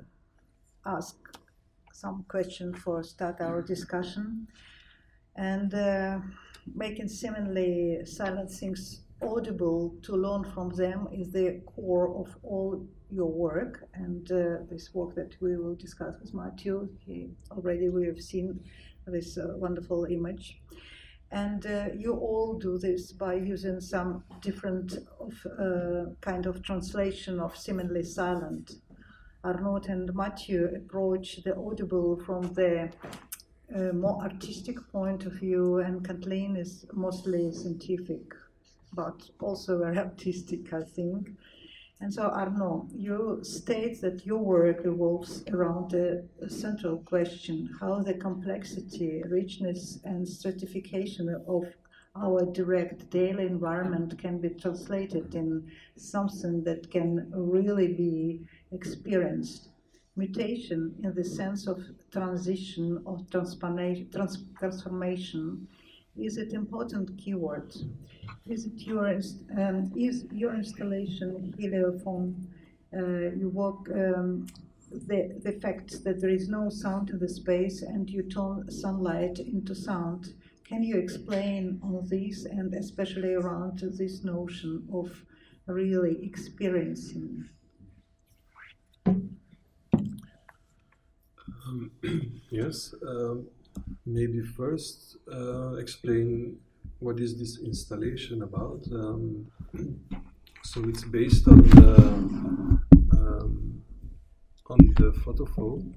Speaker 1: ask some questions for start our discussion. And uh, making seemingly silent things audible to learn from them is the core of all your work and uh, this work that we will discuss with Mathieu. He, already we have seen this uh, wonderful image. And uh, you all do this by using some different of, uh, kind of translation of seemingly silent. Aernoudt and Mathieu approach the audible from the uh, more artistic point of view, and Katrien is mostly scientific, but also very artistic, I think. And so, Aernoudt, you state that your work revolves around a central question how the complexity, richness, and stratification of our direct daily environment can be translated in something that can really be experienced. Mutation, in the sense of transition or transformation, is an important keyword. Is it your um, is your installation heliophone? Uh, you work um, the the fact that there is no sound in the space and you turn sunlight into sound. Can you explain all this and especially around this notion of really experiencing?
Speaker 2: Um, yes. Um, maybe first uh, explain what is this installation about. Um, so it's based on the um, on the photophone.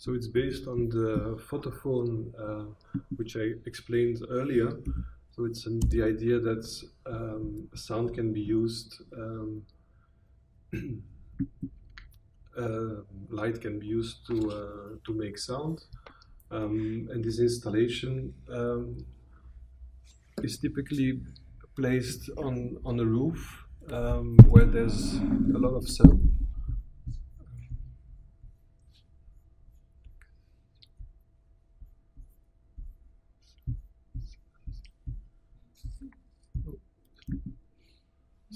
Speaker 2: So it's based on the photophone, uh, which I explained earlier. So it's an, the idea that um, sound can be used, um, uh, light can be used to uh, to make sound, um, and this installation um, is typically placed on on a roof um, where there's a lot of sun.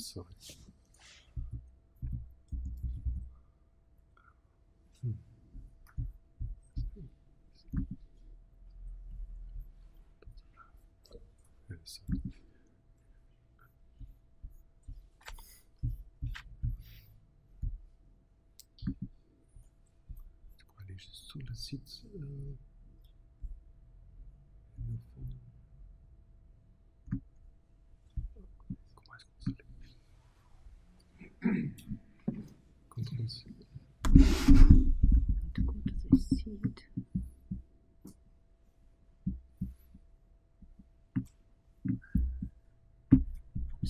Speaker 2: Sorry. Hmm.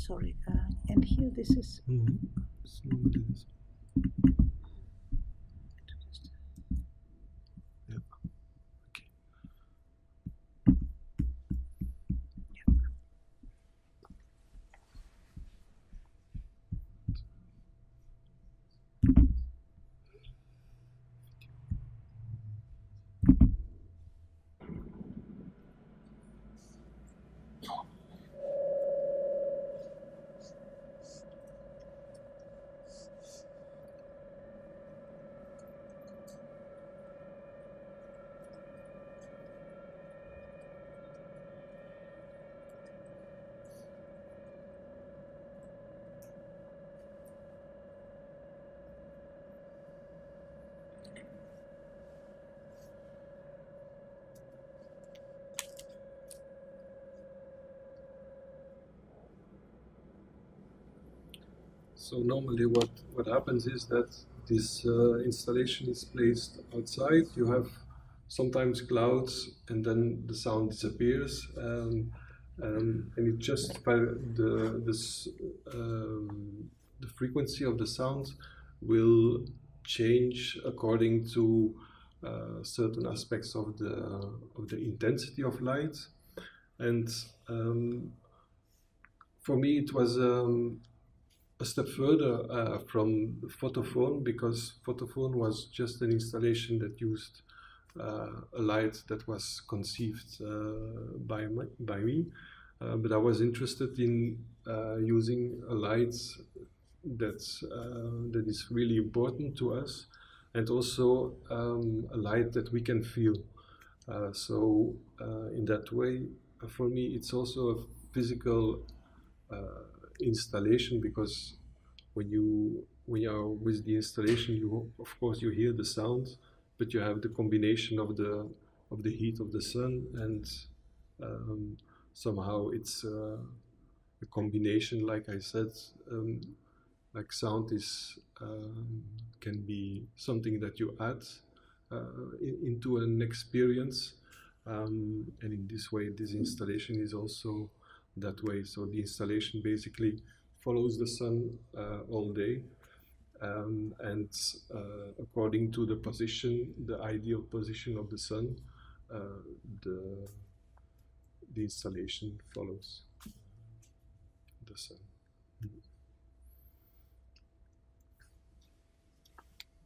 Speaker 1: Sorry. Uh, and here this is.
Speaker 2: Mhm. It's So normally what, what happens is that this uh, installation is placed outside. You have sometimes clouds and then the sound disappears. Um, um, and it just by the this um, the frequency of the sound will change according to uh, certain aspects of the of the intensity of light and um, for me it was um, a step further uh, from photophone because photophone was just an installation that used uh, a light that was conceived uh, by, my, by me. Uh, but I was interested in uh, using a light that uh, that is really important to us and also um, a light that we can feel. So in that way for me it's also a physical installation because when you when you are with the installation you of course you hear the sound but you have the combination of the of the heat of the sun and um, somehow it's uh, a combination like I said um, like sound is um, can be something that you add uh, in, into an experience. Um, and in this way this installation is also that way so the installation basically follows the sun uh, all day. Um, and uh, according to the position, the ideal position of the sun, uh, the, the installation follows the sun.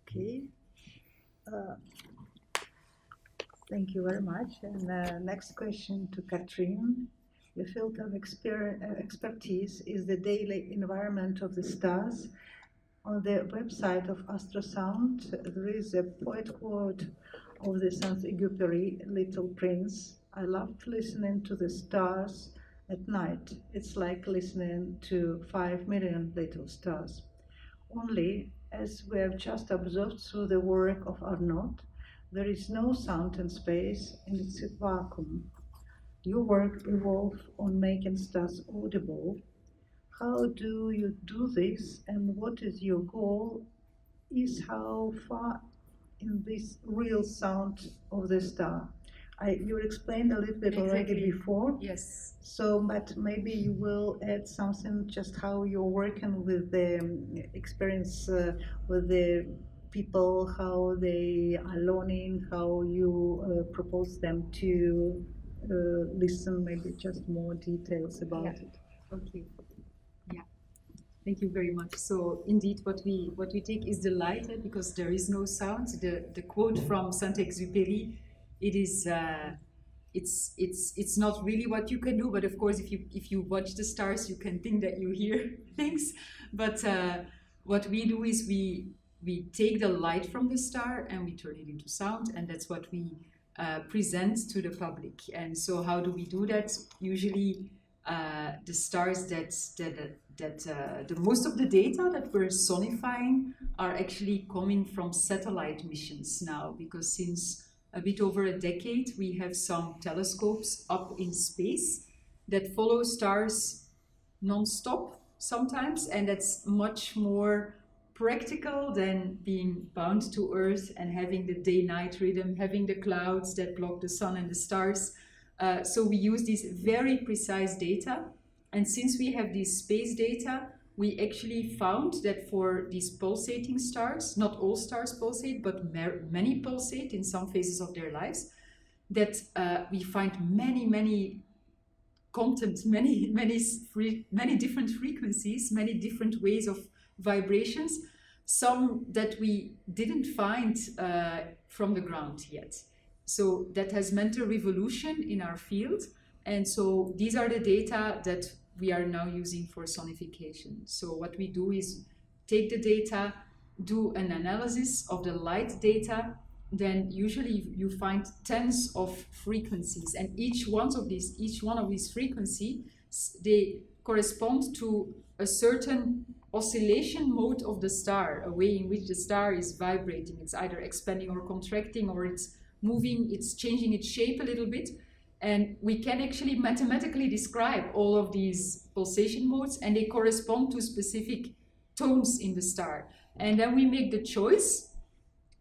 Speaker 1: Okay. Uh, thank you very much. And uh, next question to Katrien. Your field of uh, expertise is the daily environment of the stars. On the website of Astrosound, there is a poet quote of the Saint-Exupéry, Little Prince. I loved listening to the stars at night. It's like listening to five million little stars. Only, as we have just observed through the work of Aernoudt, there is no sound in space and it's a vacuum. Your work evolved on making stars audible. How do you do this and what is your goal? Is how far in this real sound of the star? I, you explained a little bit already before.
Speaker 4: Yes.
Speaker 1: So, but maybe you will add something just how you're working with the um, experience uh, with the people, how they are learning, how you uh, propose them to listen, maybe just more details about
Speaker 4: Yeah.
Speaker 1: it.
Speaker 4: Okay. Yeah. Thank you very much. So indeed, what we what we take is the light eh, because there is no sound. The the quote from Saint-Exupéry, it is. Uh, it's it's it's not really what you can do, but of course, if you if you watch the stars, you can think that you hear things. But uh, what we do is we we take the light from the star and we turn it into sound, and that's what we uh, present to the public. And so, how do we do that? Usually, uh, the stars that that that uh, the most of the data that we're sonifying are actually coming from satellite missions now, because since a bit over a decade, we have some telescopes up in space that follow stars non-stop sometimes, and that's much more practical than being bound to Earth and having the day-night rhythm, having the clouds that block the sun and the stars. Uh, so we use these very precise data And since we have this space data, we actually found that for these pulsating stars, not all stars pulsate, but many pulsate in some phases of their lives, that uh, we find many, many content, many, many, many different frequencies, many different ways of vibrations, some that we didn't find uh, from the ground yet. So that has meant a revolution in our field. And so these are the data that we are now using for sonification. So what we do is take the data, do an analysis of the light data, then usually you find tens of frequencies and each one of these each one of these frequencies they correspond to a certain oscillation mode of the star a way in which the star is vibrating it's either expanding or contracting or it's moving it's changing its shape a little bit and we can actually mathematically describe all of these pulsation modes and they correspond to specific tones in the star. And then we make the choice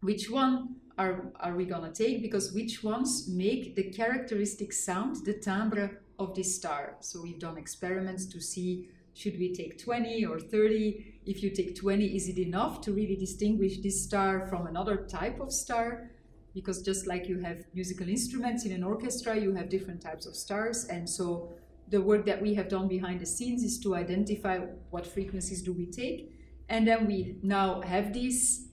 Speaker 4: which one are, are we gonna take because which ones make the characteristic sound, the timbre of this star. So we've done experiments to see should we take 20 or 30? If you take 20, is it enough to really distinguish this star from another type of star? because just like you have musical instruments in an orchestra, you have different types of stars. And so the work that we have done behind the scenes is to identify what frequencies do we take. And then we now have these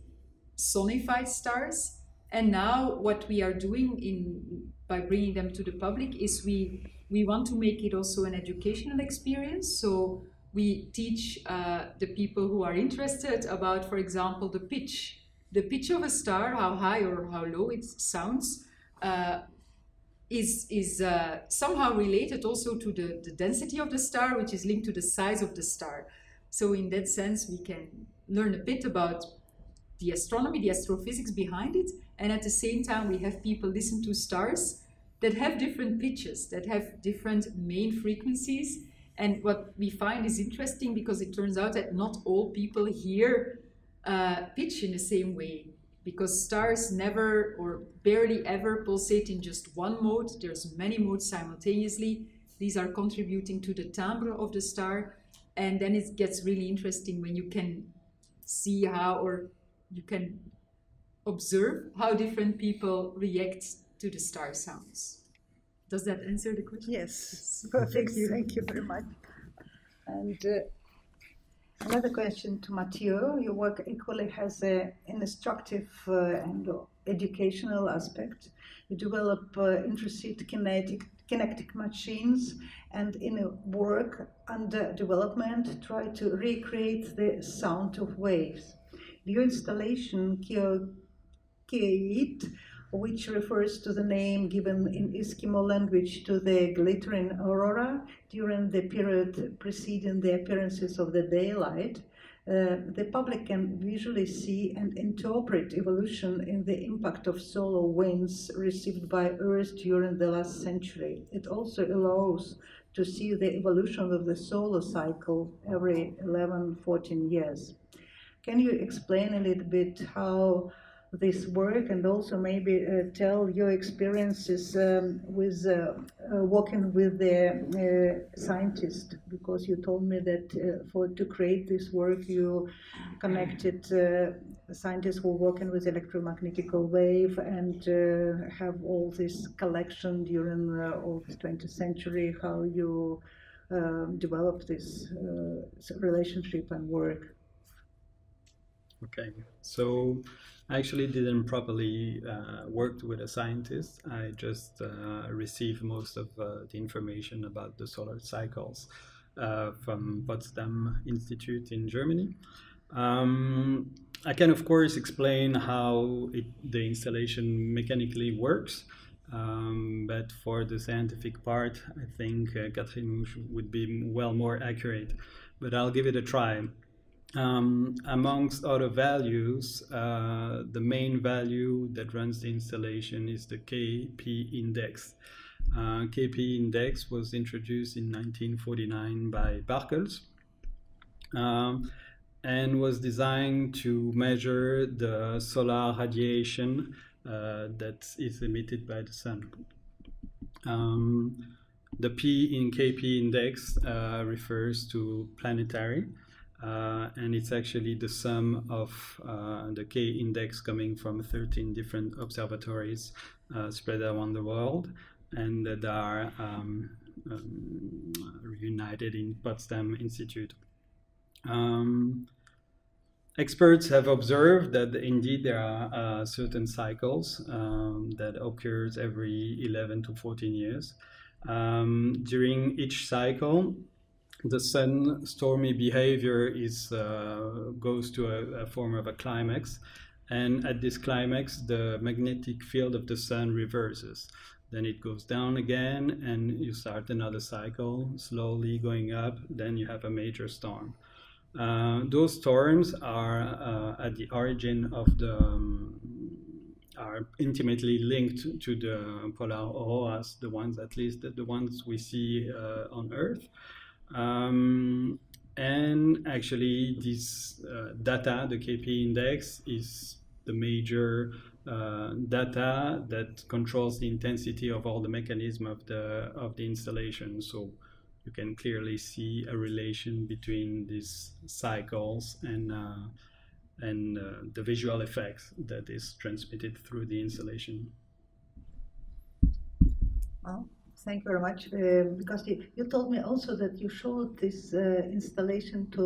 Speaker 4: sonified stars. And now what we are doing in by bringing them to the public is we we want to make it also an educational experience. So we teach uh, the people who are interested about, for example, the pitch the pitch of a star, how high or how low it sounds, uh, is, is uh, somehow related also to the, the density of the star, which is linked to the size of the star. So in that sense, we can learn a bit about the astronomy, the astrophysics behind it, and at the same time, we have people listen to stars that have different pitches, that have different main frequencies. And what we find is interesting because it turns out that not all people hear uh, pitch in the same way because stars never or barely ever pulsate in just one mode. There's many modes simultaneously. These are contributing to the timbre of the star. And then it gets really interesting when you can see how or you can observe how different people react to the star sounds. Does that answer the question?
Speaker 1: Yes, perfect. Thank you very much. And uh, Another question to Mathieu. Your work equally has a, an instructive uh, and educational aspect. You develop uh, intricate kinetic, kinetic machines and in a work under development try to recreate the sound of waves. Your installation, Kieit, which refers to the name given in Eskimo language to the glittering aurora during the period preceding the appearances of the daylight. Uh, the public can visually see and interpret evolution in the impact of solar winds received by Earth during the last century. It also allows to see the evolution of the solar cycle every 11, 14 years. Can you explain a little bit how this work and also maybe uh, tell your experiences um, with uh, uh, working with the uh, scientist because you told me that uh, for to create this work you connected uh, scientists who are working with electromagnetic wave and have all this collection during of the 20th century how you um, develop this relationship and work
Speaker 6: okay so I actually didn't properly uh, work with a scientist. I just uh, received most of uh, the information about the solar cycles uh, from Potsdam Institute in Germany. Um, I can, of course, explain how it, the installation mechanically works. Um, but for the scientific part, I think uh, Katrien would be well more accurate. But I'll give it a try. Um, amongst other values, uh, the main value that runs the installation is the KP index. Uh, KP index was introduced in 1949 by Bartels um, and was designed to measure the solar radiation uh, that is emitted by the sun. Um, the P in KP index uh, refers to planetary, uh, and it's actually the sum of uh, the K index coming from 13 different observatories uh, spread around the world, and that are um, um, reunited in Potsdam Institute. Um, experts have observed that indeed there are uh, certain cycles um, that occurs every 11 to 14 years. Um, during each cycle, the sun stormy behavior is uh, goes to a, a, form of a climax, and at this climax, the magnetic field of the sun reverses. Then it goes down again, and you start another cycle, slowly going up. Then you have a major storm. Uh, those storms are uh, at the origin of the um, are intimately linked to the polar auroras, the ones at least the, ones we see uh, on Earth. Um, and actually, this uh, data, the KP index, is the major uh, data that controls the intensity of all the mechanism of the of the installation. So you can clearly see a relation between these cycles and uh, and uh, the visual effects that is transmitted through the installation.
Speaker 1: Well, thank you very much. Uh, because you, you, told me also that you showed this uh, installation to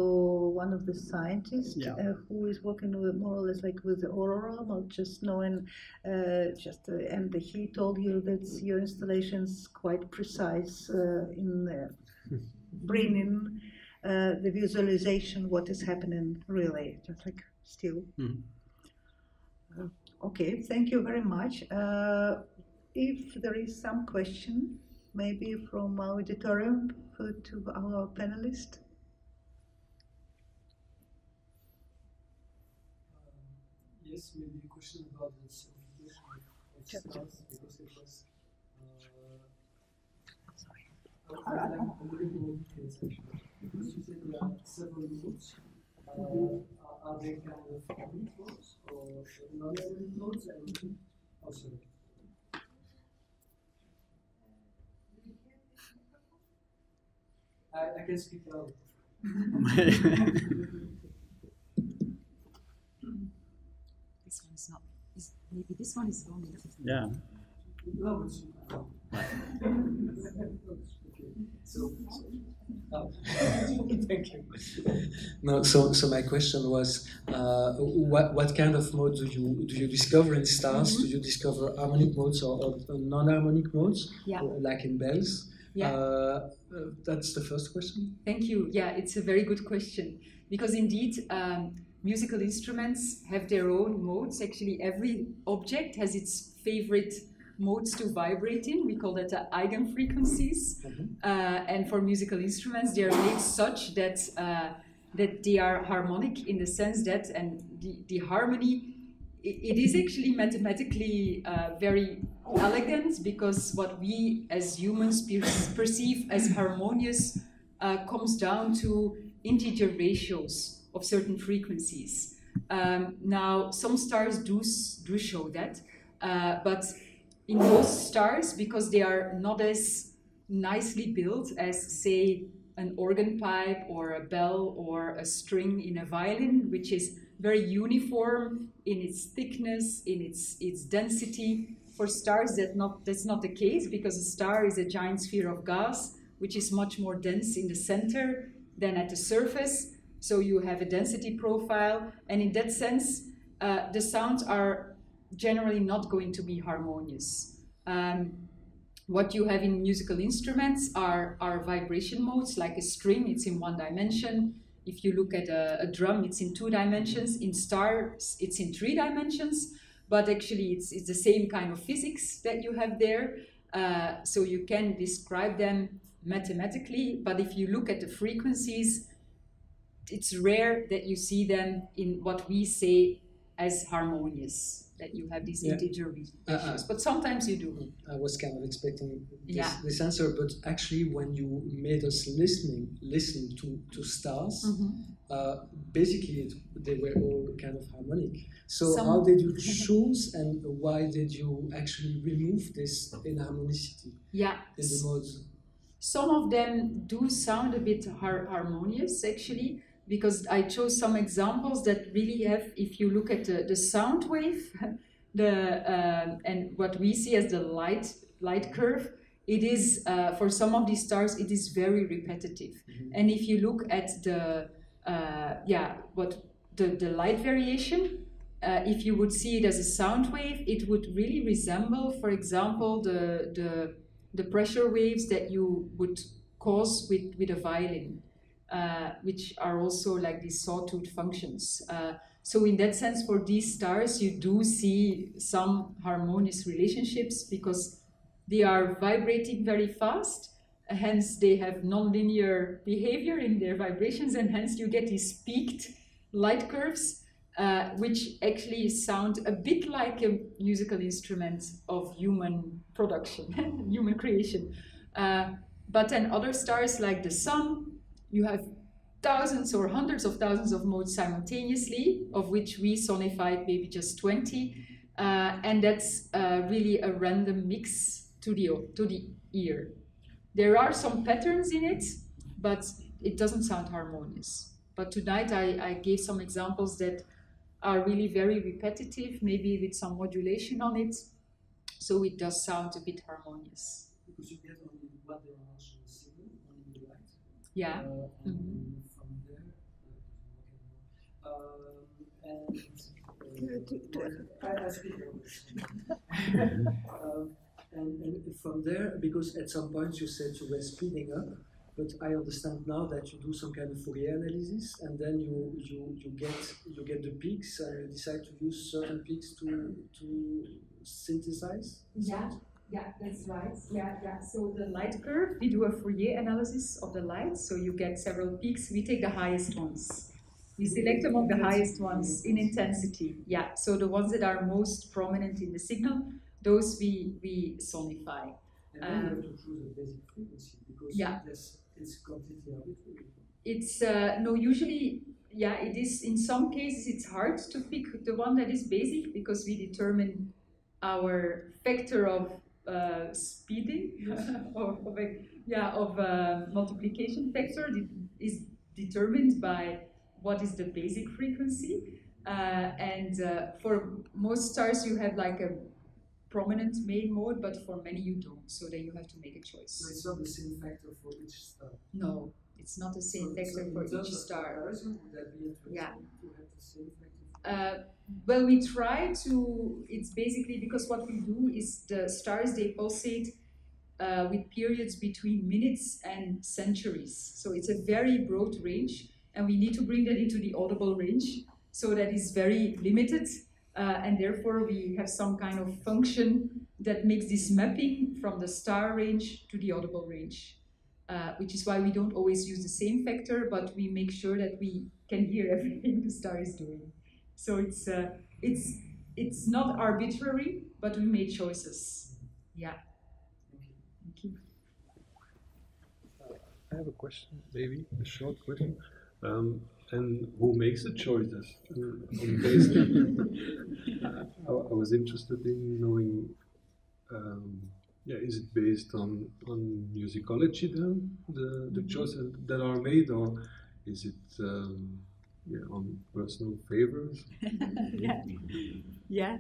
Speaker 1: one of the scientists
Speaker 6: yeah.
Speaker 1: Uh, who is working with more or less like with the aurora, not just knowing, uh, just uh, and he told you that your installation is quite precise in bringing the visualization what is happening really, just like still.
Speaker 6: Mm.
Speaker 1: Uh, okay, thank you very much. Uh, if there is some question, maybe from our auditorium to our panelists?
Speaker 8: yes, maybe a question about the sonification of stars because it was. Uh, Sorry. Like a little more details actually. Because you said there are several modes. Uh, are they kind of harmonic modes or non-harmonic modes? And I, I can speak loud.
Speaker 4: this one is not. Is, maybe this one is long enough.
Speaker 6: Yeah.
Speaker 8: No, it's. So, oh. thank you. No, so so my question was, uh, what what kind of mode do you do you discover in stars? Mm-hmm. Do you discover harmonic modes or, or non-harmonic modes,
Speaker 4: yeah.
Speaker 8: like in bells?
Speaker 4: Yeah.
Speaker 8: Uh, that's the first question.
Speaker 4: Thank you. Yeah, it's a very good question because indeed. Um, musical instruments have their own modes. Actually, every object has its favorite modes to vibrate in. We call that uh, eigenfrequencies.
Speaker 8: Mm-hmm.
Speaker 4: Uh, and for musical instruments, they are made such that uh, that they are harmonic in the sense that, and the, the harmony, it, it is actually mathematically uh, very elegant because what we as humans per- perceive as harmonious uh, comes down to integer ratios of certain frequencies. Um, now, some stars do do show that, uh, but in those stars because they are not as nicely built as, say, an organ pipe or a bell or a string in a violin, which is very uniform in its thickness, in its, its density. For stars, that not, that's not the case because a star is a giant sphere of gas, which is much more dense in the center than at the surface. So you have a density profile, and in that sense, uh, the sounds are generally not going to be harmonious. Um, what you have in musical instruments are, are vibration modes, like a string, it's in one dimension. If you look at a, a drum, it's in two dimensions. In stars, it's in three dimensions. But actually, it's, it's the same kind of physics that you have there. Uh, so you can describe them mathematically. But if you look at the frequencies, it's rare that you see them in what we say as harmonious that you have these
Speaker 8: Yeah.
Speaker 4: integer
Speaker 8: Uh, uh,
Speaker 4: ratios. But sometimes you do.
Speaker 8: I was kind of expecting this,
Speaker 4: Yeah.
Speaker 8: this answer, but actually, when you made us listening, listen to, to stars,
Speaker 4: Mm-hmm.
Speaker 8: uh, basically it, they were all kind of harmonic. So
Speaker 4: Some-
Speaker 8: how did you choose, and why did you actually remove this inharmonicity
Speaker 4: Yeah.
Speaker 8: in the modes?
Speaker 4: Some of them do sound a bit har harmonious, actually, because I chose some examples that really have, if you look at the, the sound wave, the uh, and what we see as the light light curve, it is uh, for some of these stars it is very repetitive. Mm -hmm. And if you look at the uh, yeah what the, the light variation, uh, if you would see it as a sound wave, it would really resemble, for example, the the the pressure waves that you would cause with, with a violin, uh, which are also like these sawtooth functions. Uh, so in that sense, for these stars, you do see some harmonious relationships because they are vibrating very fast. Hence, they have nonlinear behavior in their vibrations, and hence you get these peaked light curves uh, which actually sound a bit like a musical instrument of human production, human creation. Uh, but then other stars like the sun, you have thousands or hundreds of thousands of modes simultaneously, of which we sonified maybe just 20. Uh, and that's uh, really a random mix to the, to the ear. There are some patterns in it, but it doesn't sound harmonious. But tonight I, I gave some examples that are really very repetitive, maybe with some modulation on it. So it does sound a bit harmonious.
Speaker 8: Because you get only one dimensional signal, only the light.
Speaker 4: Yeah.
Speaker 8: Uh, and mm -hmm. from there, uh, um, and uh, I, I speak um, and, and from there, because at some point you said you were speeding up, but I understand now that you do some kind of Fourier analysis, and then you you you get you get the peaks, and you decide to use certain peaks to to synthesize.
Speaker 4: Yeah. Yeah, that's right. Yeah, yeah. So the light curve, we do a Fourier analysis of the light. So you get several peaks. We take the highest ones. We select among the highest ones in intensity. Yeah. So the ones that are most prominent in the signal, those we we sonify.
Speaker 8: And then um, you have to choose a basic frequency because
Speaker 4: yeah.
Speaker 8: it's completely arbitrary.
Speaker 4: It's uh, no usually yeah it is in some cases it's hard to pick the one that is basic because we determine our factor of uh, speeding yes. of, of a, yeah of uh, multiplication factor is determined by what is the basic frequency uh, and uh, for most stars you have like a prominent main mode, but for many you don't. So then you have to make a choice.
Speaker 8: So it's not the same factor for each star.
Speaker 4: No, it's not the same so, factor so for each star.
Speaker 8: Would that be
Speaker 4: yeah.
Speaker 8: to have the same factor?
Speaker 4: Uh, well, we try to. It's basically because what we do is the stars they pulsate uh, with periods between minutes and centuries. So it's a very broad range, and we need to bring that into the audible range. So that is very limited uh, and therefore we have some kind of function that makes this mapping from the star range to the audible range. Uh, which is why we don't always use the same factor, but we make sure that we can hear everything the star is doing. So it's uh, it's it's not arbitrary, but we made choices. Yeah. Thank you.
Speaker 2: I have a question, maybe a short question. Um, and who makes the choices? based I, I, was interested in knowing, um, yeah, is it based on on musicology then the the mm-hmm. choices that are made, or is it um, yeah on personal favors?
Speaker 4: yeah, yeah.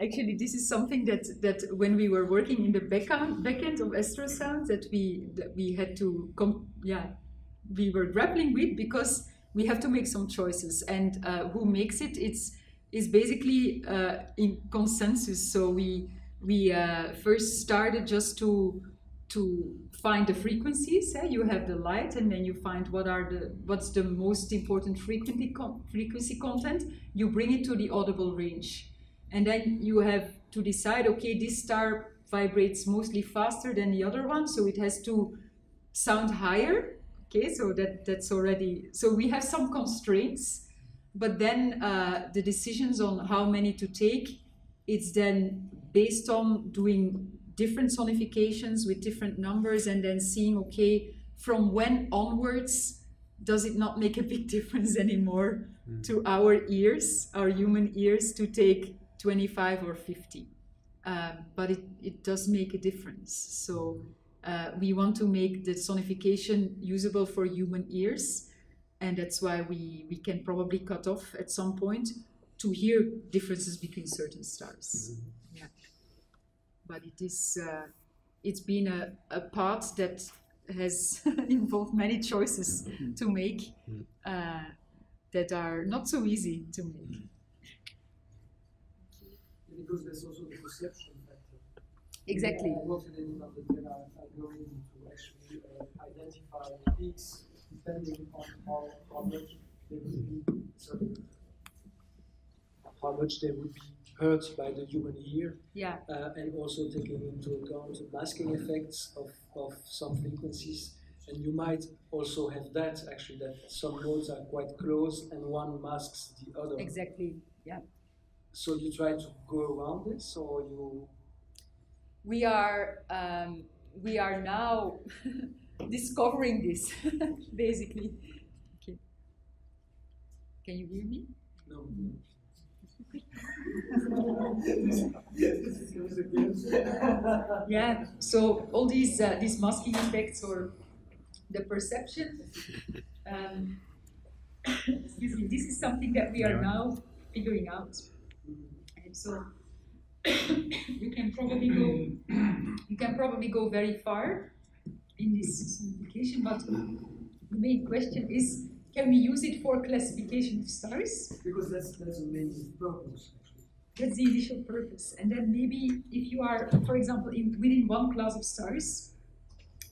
Speaker 4: Actually, this is something that that when we were working in the back end, of Astrosound that we that we had to come yeah we were grappling with because we have to make some choices and uh, who makes it it's is basically uh, in consensus so we we uh, first started just to to find the frequencies eh? you have the light and then you find what are the what's the most important frequency frequency content. You bring it to the audible range. And then you have to decide okay this star vibrates mostly faster than the other one so it has to sound higher. Okay, so that, that's already, so we have some constraints, but then uh, the decisions on how many to take, it's then based on doing different sonifications with different numbers and then seeing, okay, from when onwards does it not make a big difference anymore mm. to our ears, our human ears, to take 25 or 50? Uh, but it, it does make a difference. So uh, we want to make the sonification usable for human ears, and that's why we, we can probably cut off at some point to hear differences between certain stars.
Speaker 2: Mm-hmm.
Speaker 4: Yeah. But it is, uh, it's been a, a path that has involved many choices to make uh, that are not so easy to make.
Speaker 8: Because there's also the perception factor.
Speaker 4: Exactly.
Speaker 8: I worked in an that are, are going to actually uh, identify peaks depending on how, how much they would be sorry, how much they would be heard by the human ear,
Speaker 4: Yeah.
Speaker 8: uh, and also taking into account the masking effects of, of some frequencies. And you might also have that actually that some notes are quite close and one masks the other.
Speaker 4: Exactly. Yeah.
Speaker 8: So you try to go around this, or you
Speaker 4: we are um, we are now discovering this basically okay can you hear me
Speaker 8: no.
Speaker 4: yeah so all these uh, these masking effects or the perception um, excuse me this is something that we are now figuring out. And so you can probably go you can probably go very far in this sonification, but the main question is can we use it for classification of stars?
Speaker 8: Because that's that's the main purpose.
Speaker 4: That's the initial purpose. And then maybe if you are, for example, in within one class of stars,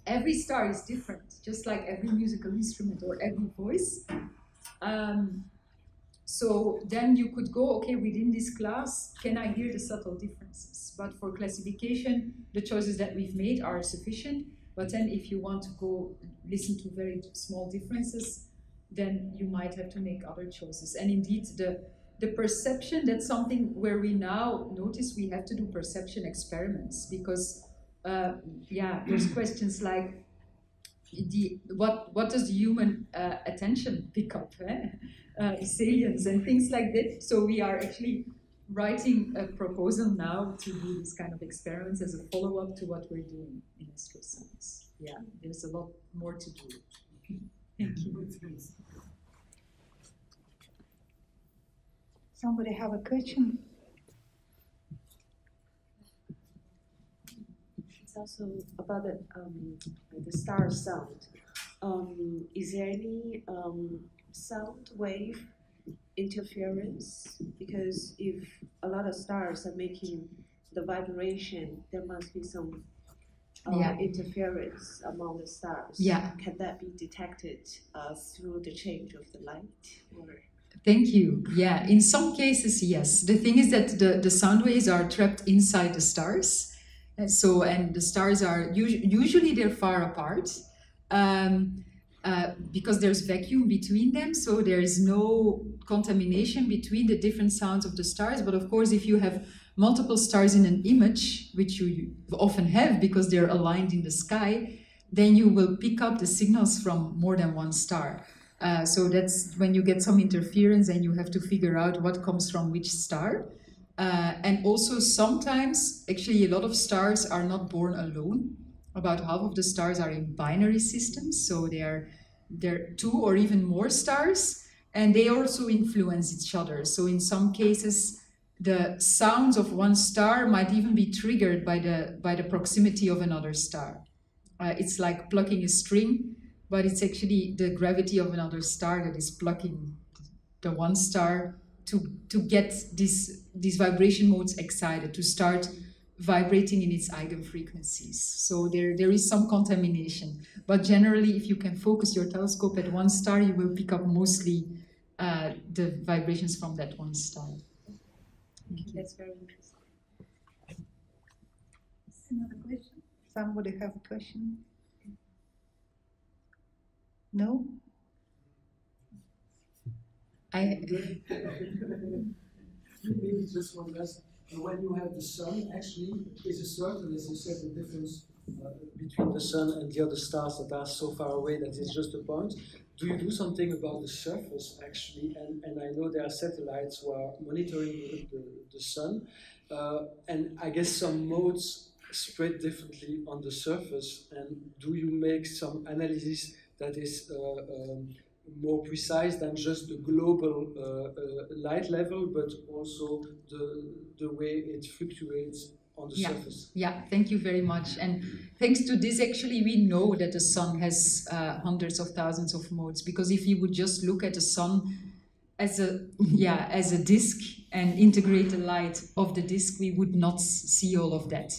Speaker 4: every star is different, just like every musical instrument or every voice. Um, so then you could go, okay, within this class, can I hear the subtle differences? But for classification, the choices that we've made are sufficient. But then if you want to go listen to very small differences, then you might have to make other choices. And indeed, the, the perception, that's something where we now notice we have to do perception experiments because, uh, yeah, there's questions like, the, what, what does the human uh, attention pick up? Eh? uh, salience and things like that. So we are actually writing a proposal now to do this kind of experiments as a follow-up to what we're doing in astroscience. Yeah, there's a lot more to do. Thank you.
Speaker 1: Somebody have a question?
Speaker 9: It's also about the, um, the star sound. Um, is there any um, sound wave interference? Because if a lot of stars are making the vibration, there must be some uh,
Speaker 4: Yeah.
Speaker 9: interference among the stars.
Speaker 4: Yeah.
Speaker 9: Can that be detected uh, through the change of the light? Or
Speaker 4: Thank you. Yeah, in some cases, yes. The thing is that the, the sound waves are trapped inside the stars. And so, and the stars are usu- usually they're far apart um, uh, because there's vacuum between them. So there is no contamination between the different sounds of the stars. But of course, if you have multiple stars in an image, which you often have because they're aligned in the sky, then you will pick up the signals from more than one star. Uh, so that's when you get some interference and you have to figure out what comes from which star. Uh, and also sometimes, actually, a lot of stars are not born alone. About half of the stars are in binary systems, so they are they're two or even more stars, and they also influence each other. So in some cases, the sounds of one star might even be triggered by the by the proximity of another star. Uh, it's like plucking a string, but it's actually the gravity of another star that is plucking the one star to to get these these vibration modes excited to start vibrating in its eigenfrequencies. So there there is some contamination, but generally, if you can focus your telescope at one star, you will pick up mostly uh, the vibrations from that one star.
Speaker 9: That's very interesting.
Speaker 1: Another question? Somebody have a question? No?
Speaker 4: I
Speaker 8: Maybe just one last. When you have the sun, actually, is a certain, as you said, the difference uh, between the sun and the other stars that are so far away that it's just a point. Do you do something about the surface, actually? And, and I know there are satellites who are monitoring the, the, the sun, uh, and I guess some modes
Speaker 10: spread differently on the surface? And do you make some analysis that is uh, um, more precise than just the global uh, uh, light level, but also the, the way it fluctuates on the
Speaker 4: yeah.
Speaker 10: surface?
Speaker 4: Yeah, thank you very much. And thanks to this, actually, we know that the sun has uh, hundreds of thousands of modes. Because if you would just look at the sun as a yeah as a disk and integrate the light of the disk, we would not see all of that.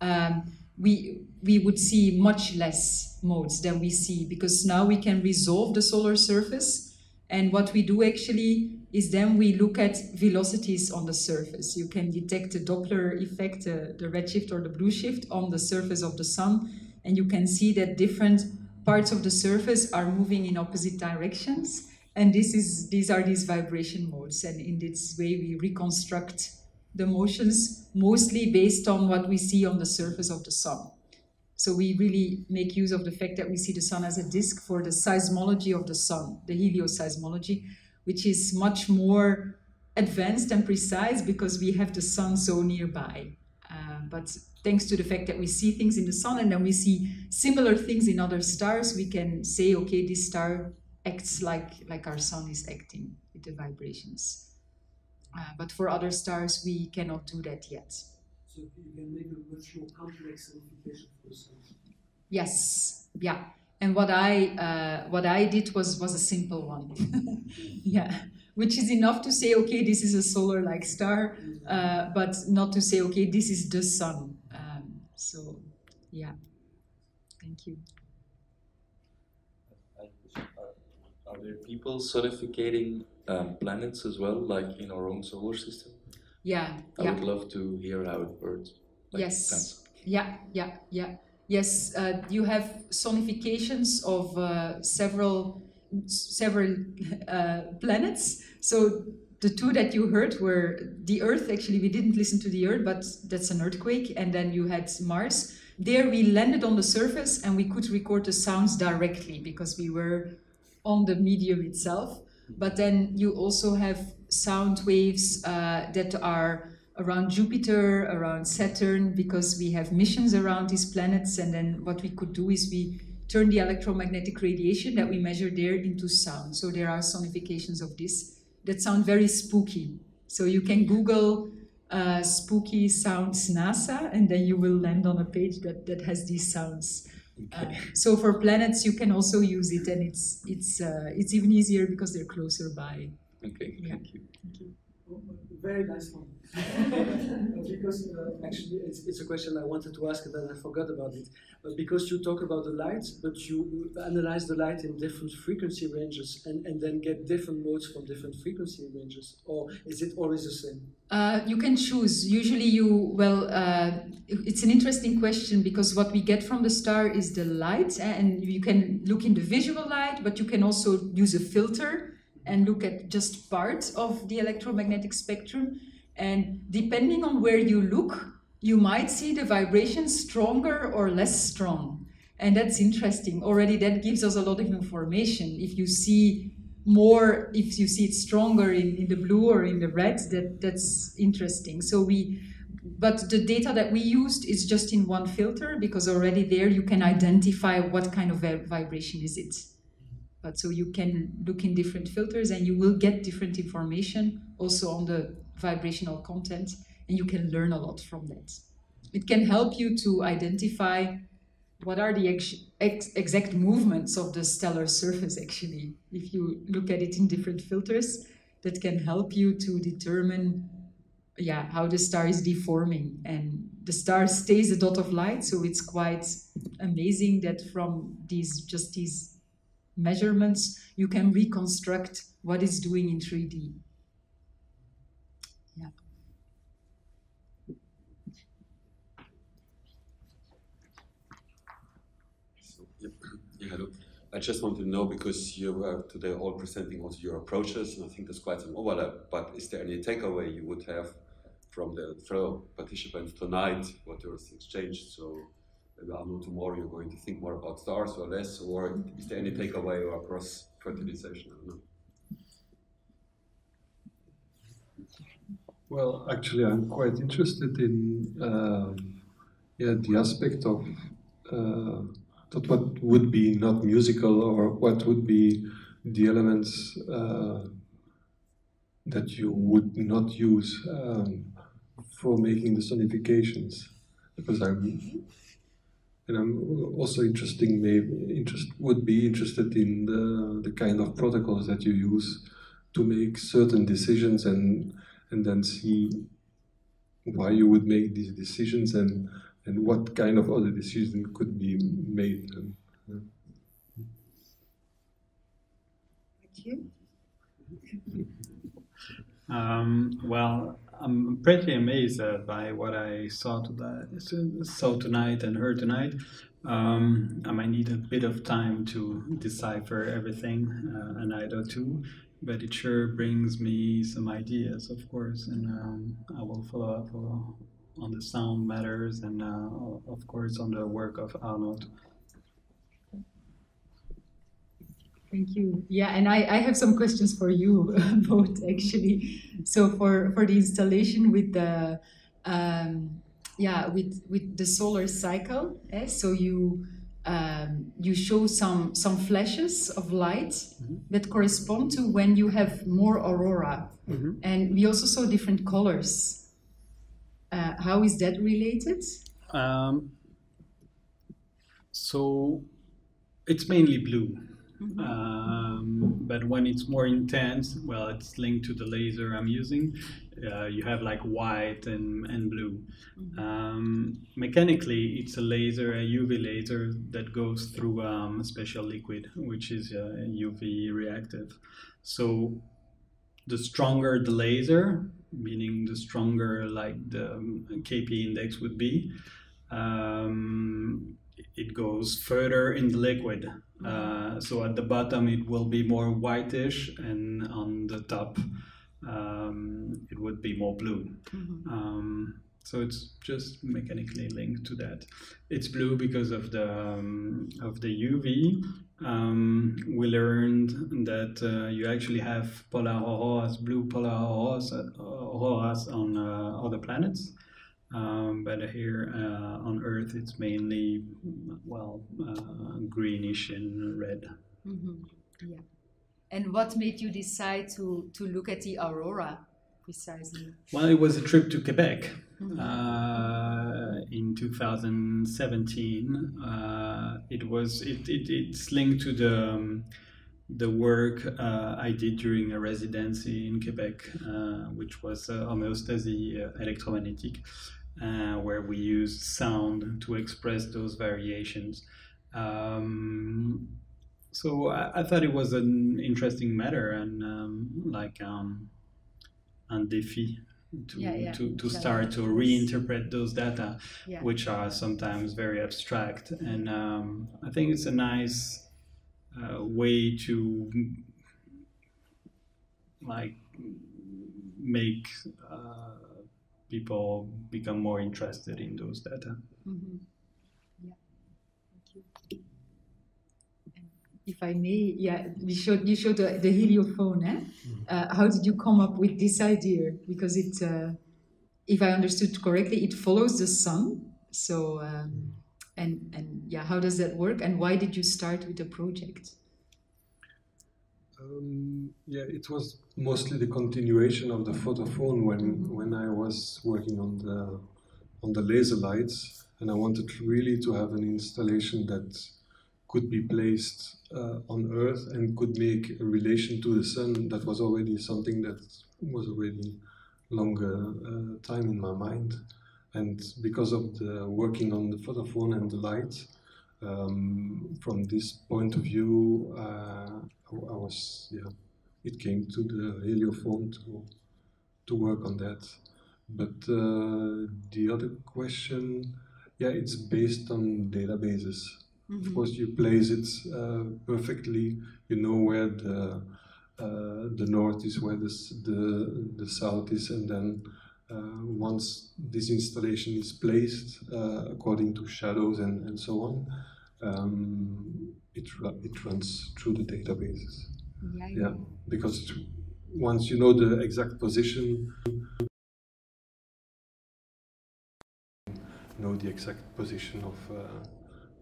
Speaker 4: Um, we we would see much less modes than we see because now we can resolve the solar surface and what we do actually is then we look at velocities on the surface you can detect the doppler effect uh, the redshift or the blue shift on the surface of the sun and you can see that different parts of the surface are moving in opposite directions and this is these are these vibration modes and in this way we reconstruct the motions mostly based on what we see on the surface of the sun. So we really make use of the fact that we see the sun as a disk for the seismology of the sun, the helioseismology, which is much more advanced and precise because we have the sun so nearby. Uh, but thanks to the fact that we see things in the sun and then we see similar things in other stars, we can say, okay, this star acts like, like our sun is acting with the vibrations. Uh, but for other stars, we cannot do that yet.
Speaker 10: So you can make a much more complex simplification for the sun.
Speaker 4: Yes, yeah. And what I uh, what I did was was a simple one, yeah, which is enough to say, okay, this is a solar-like star, uh, but not to say, okay, this is the sun. Um, so, yeah. Thank you.
Speaker 11: Are there people certificating um, planets as well, like in our own solar system?
Speaker 4: Yeah.
Speaker 11: I
Speaker 4: yeah.
Speaker 11: would love to hear how it works. Like
Speaker 4: yes.
Speaker 11: plants.
Speaker 4: Yeah, yeah, yeah. Yes, uh, you have sonifications of uh, several several uh, planets. So the two that you heard were the Earth. Actually, we didn't listen to the Earth, but that's an earthquake. And then you had Mars. There we landed on the surface and we could record the sounds directly because we were on the medium itself. But then you also have sound waves uh, that are around Jupiter, around Saturn, because we have missions around these planets. And then what we could do is we turn the electromagnetic radiation that we measure there into sound. So there are sonifications of this that sound very spooky. So you can Google uh, spooky sounds NASA, and then you will land on a page that, that has these sounds. Uh, so for planets, you can also use it, and it's it's uh, it's even easier because they're closer by.
Speaker 11: Okay,
Speaker 4: Yeah.
Speaker 11: thank you.
Speaker 4: Thank you.
Speaker 10: Very nice one. because uh, actually, it's, it's a question I wanted to ask then I forgot about it. But because you talk about the light, but you analyze the light in different frequency ranges and, and then get different modes from different frequency ranges, or is it always the same?
Speaker 4: Uh, you can choose. Usually, you well, uh, it's an interesting question because what we get from the star is the light, and you can look in the visual light, but you can also use a filter and look at just parts of the electromagnetic spectrum. And depending on where you look, you might see the vibration stronger or less strong. And that's interesting. Already, that gives us a lot of information. If you see more, if you see it stronger in, in the blue or in the red, that, that's interesting. So we, but the data that we used is just in one filter because already there you can identify what kind of vibration is it. But so you can look in different filters and you will get different information also on the vibrational content and you can learn a lot from that. It can help you to identify what are the ex- ex- exact movements of the stellar surface actually. If you look at it in different filters, that can help you to determine yeah, how the star is deforming. And the star stays a dot of light, so it's quite amazing that from these just these measurements, you can reconstruct what it's doing in 3D. Yeah.
Speaker 12: Yeah, hello. I just want to know because you were today all presenting also your approaches, and I think there's quite some overlap. But is there any takeaway you would have from the fellow participants tonight? What your things changed? So maybe Aernoudt, tomorrow you're going to think more about stars or less, or is there any takeaway or cross fertilization?
Speaker 2: Well, actually, I'm quite interested in um, yeah, the aspect of uh, that what would be not musical or what would be the elements uh, that you would not use um, for making the sonifications because I'm and I'm also interesting maybe interest would be interested in the, the kind of protocols that you use to make certain decisions and and then see why you would make these decisions and and what kind of other decision could be made. And.
Speaker 1: Thank you.
Speaker 6: Um, well, I'm pretty amazed uh, by what I saw saw tonight and heard tonight. Um, I might need a bit of time to decipher everything, uh, a night or two, but it sure brings me some ideas, of course, and um, I will follow up uh, on the sound matters and, uh, of course, on the work of Aernoudt.
Speaker 4: Thank you. Yeah, and I, I have some questions for you both actually. So for for the installation with the um, yeah with with the solar cycle, eh? so you um, you show some some flashes of light mm-hmm. that correspond to when you have more aurora, mm-hmm. and we also saw different colors. Uh, how is that related? Um,
Speaker 6: so it's mainly blue. Mm-hmm. Um, but when it's more intense, well, it's linked to the laser I'm using. Uh, you have like white and, and blue. Mm-hmm. Um, mechanically, it's a laser, a UV laser that goes through um, a special liquid, which is uh, UV reactive. So the stronger the laser, meaning the stronger like the um, KP index would be, um, it goes further in the liquid. Uh, so at the bottom it will be more whitish, and on the top um, it would be more blue. Mm-hmm. Um, so it's just mechanically linked to that. It's blue because of the um, of the UV. Um, we learned that uh, you actually have polar auroras, blue polar auroras, uh, auroras on uh, other planets. Um, but here uh, on Earth, it's mainly well uh, greenish and red.
Speaker 4: Mm-hmm. Yeah. And what made you decide to to look at the aurora precisely?
Speaker 6: Well, it was a trip to Quebec mm-hmm. uh, in 2017. Uh, it was it, it it's linked to the. Um, the work uh, I did during a residency in Quebec, uh, which was uh, homeostasis uh, electromagnetic, uh, where we use sound to express those variations. Um, so I, I, thought it was an interesting matter and um, like um, un défi to, yeah, yeah. to, to start to reinterpret those data, yeah. which are sometimes very abstract. And um, I think it's a nice uh, way to like make uh, people become more interested in those data. Mm-hmm.
Speaker 4: Yeah, thank you. If I may, yeah, you showed you showed the, the heliophone. Eh? Mm-hmm. Uh, how did you come up with this idea? Because it, uh, if I understood correctly, it follows the sun. So, um, and and yeah, how does that work? And why did you start with the project?
Speaker 2: Um, yeah, it was mostly the continuation of the photophone when when I was working on the on the laser lights, and I wanted really to have an installation that could be placed uh, on Earth and could make a relation to the sun. That was already something that was already longer uh, time in my mind, and because of the working on the photophone and the light. Um, from this point of view, uh, I was yeah, it came to the heliophone to to work on that. But uh, the other question, yeah, it's based on databases. Mm-hmm. Of course, you place it uh, perfectly. You know where the uh, the north is, where the the the south is, and then once this installation is placed uh, according to shadows and, and so on, um, it, it runs through the databases. Yeah, yeah. because once you know the exact position, know the exact position of uh,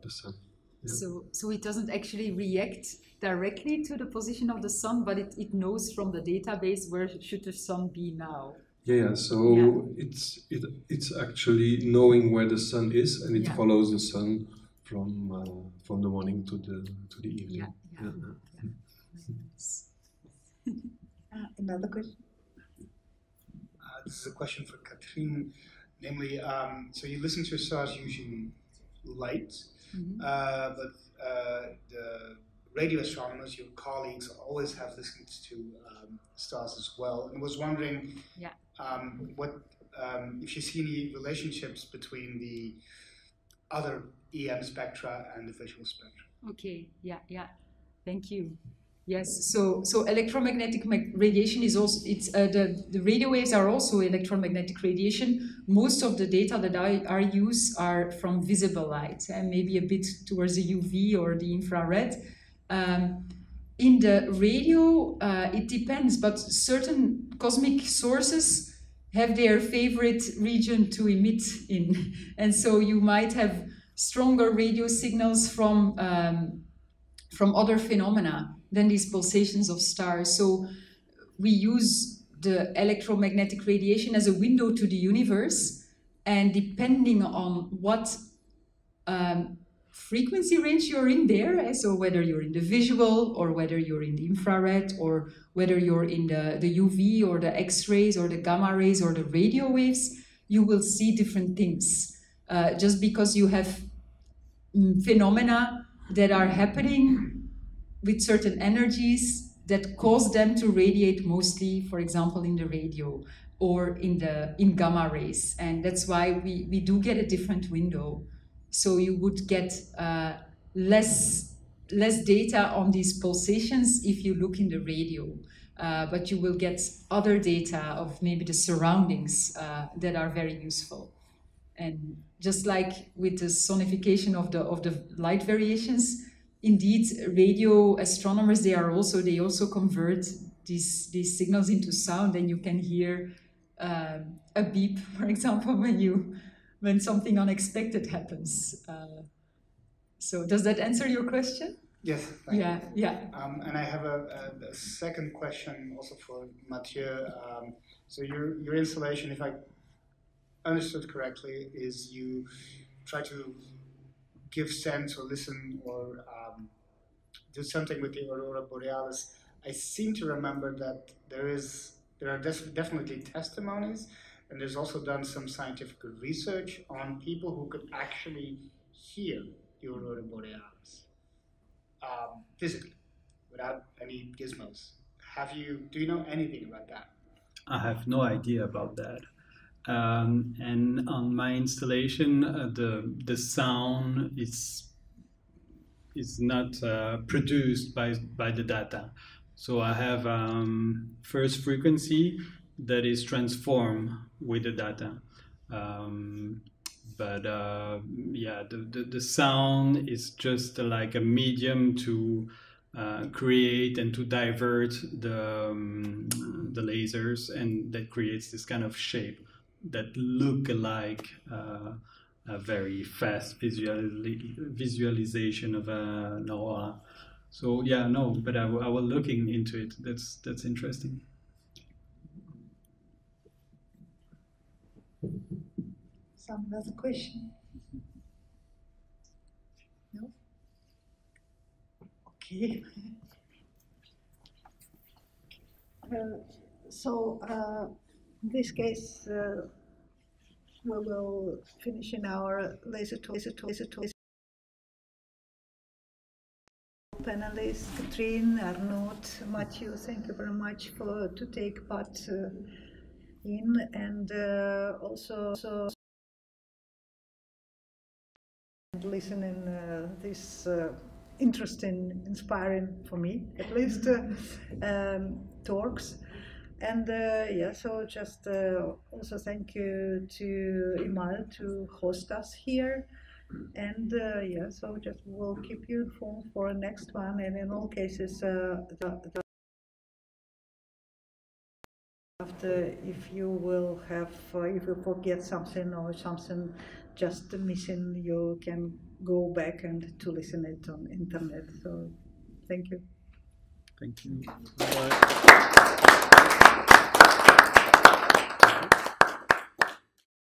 Speaker 2: the sun.
Speaker 4: Yeah. So, so it doesn't actually react directly to the position of the sun, but it, it knows from the database where should the sun be now.
Speaker 2: Yeah, so yeah. it's it, it's actually knowing where the sun is, and it yeah. follows the sun from uh, from the morning to the to the evening.
Speaker 1: Yeah, uh, another question.
Speaker 13: Uh, this is a question for Katrien, namely, um, so you listen to stars using light, mm-hmm. Uh, but uh, the radio astronomers, your colleagues, always have listened to um, stars as well, and was wondering,
Speaker 4: yeah
Speaker 13: um, what um, if you see any relationships between the other EM spectra and the visual spectra.
Speaker 4: Okay, yeah, yeah, thank you. Yes, so so electromagnetic radiation is also it's uh, the the radio waves are also electromagnetic radiation. Most of the data that I used are from visible light and maybe a bit towards the UV or the infrared. Um, in the radio, uh, it depends, but certain cosmic sources have their favorite region to emit in. And so you might have stronger radio signals from, um, from other phenomena than these pulsations of stars. So we use the electromagnetic radiation as a window to the universe. And depending on what um, frequency range you're in there. Eh? So whether you're in the visual or whether you're in the infrared or whether you're in the, the UV or the X-rays or the gamma rays or the radio waves, you will see different things. Uh, just because you have mm, phenomena that are happening with certain energies that cause them to radiate mostly, for example, in the radio or in the in gamma rays. And that's why we, we do get a different window so you would get uh, less less data on these pulsations if you look in the radio. Uh, but you will get other data of maybe the surroundings uh, that are very useful. And just like with the sonification of the of the light variations, indeed, radio astronomers they are also they also convert these these signals into sound, and you can hear uh, a beep, for example, when you when something unexpected happens. Uh, so does that answer your question?
Speaker 13: Yes.
Speaker 4: yeah,
Speaker 13: you.
Speaker 4: yeah.
Speaker 13: Um, and I have a, a, a, second question also for Mathieu. Um, so your your installation, if I understood correctly, is you try to give sense or listen or um, do something with the aurora borealis. I seem to remember that there is there are definitely testimonies and there's also done some scientific research on people who could actually hear the aurora borealis um, physically without any gizmos. Have you? Do you know anything about that?
Speaker 5: I have no idea about that. Um, and on my installation, uh, the the sound is is not uh, produced by by the data. So I have um, first frequency that is transformed with the data. Um, but uh, yeah, the, the, the, sound is just like a medium to uh, create and to divert the, um, the lasers, and that creates this kind of shape that look like uh, a very fast visual visualization of an aurora. So yeah, no, but I, I will looking into it. That's that's interesting.
Speaker 1: Some other question? No? Okay. Uh, so, uh, in this case, uh, we will finish in our laser to laser laser panelists, Katrien, Aernoudt, Mathieu, thank you very much for to take part uh, in and uh, also, also listening uh, this uh, interesting, inspiring for me at least uh, um, talks. And uh, yeah, so just uh, also thank you to Imal to host us here. And yeah, so just we'll keep you informed for the next one. And in all cases, the, the after if you will have uh, if you forget something or something just missing, you can go back and to listen it on internet. So thank you.
Speaker 6: Thank you.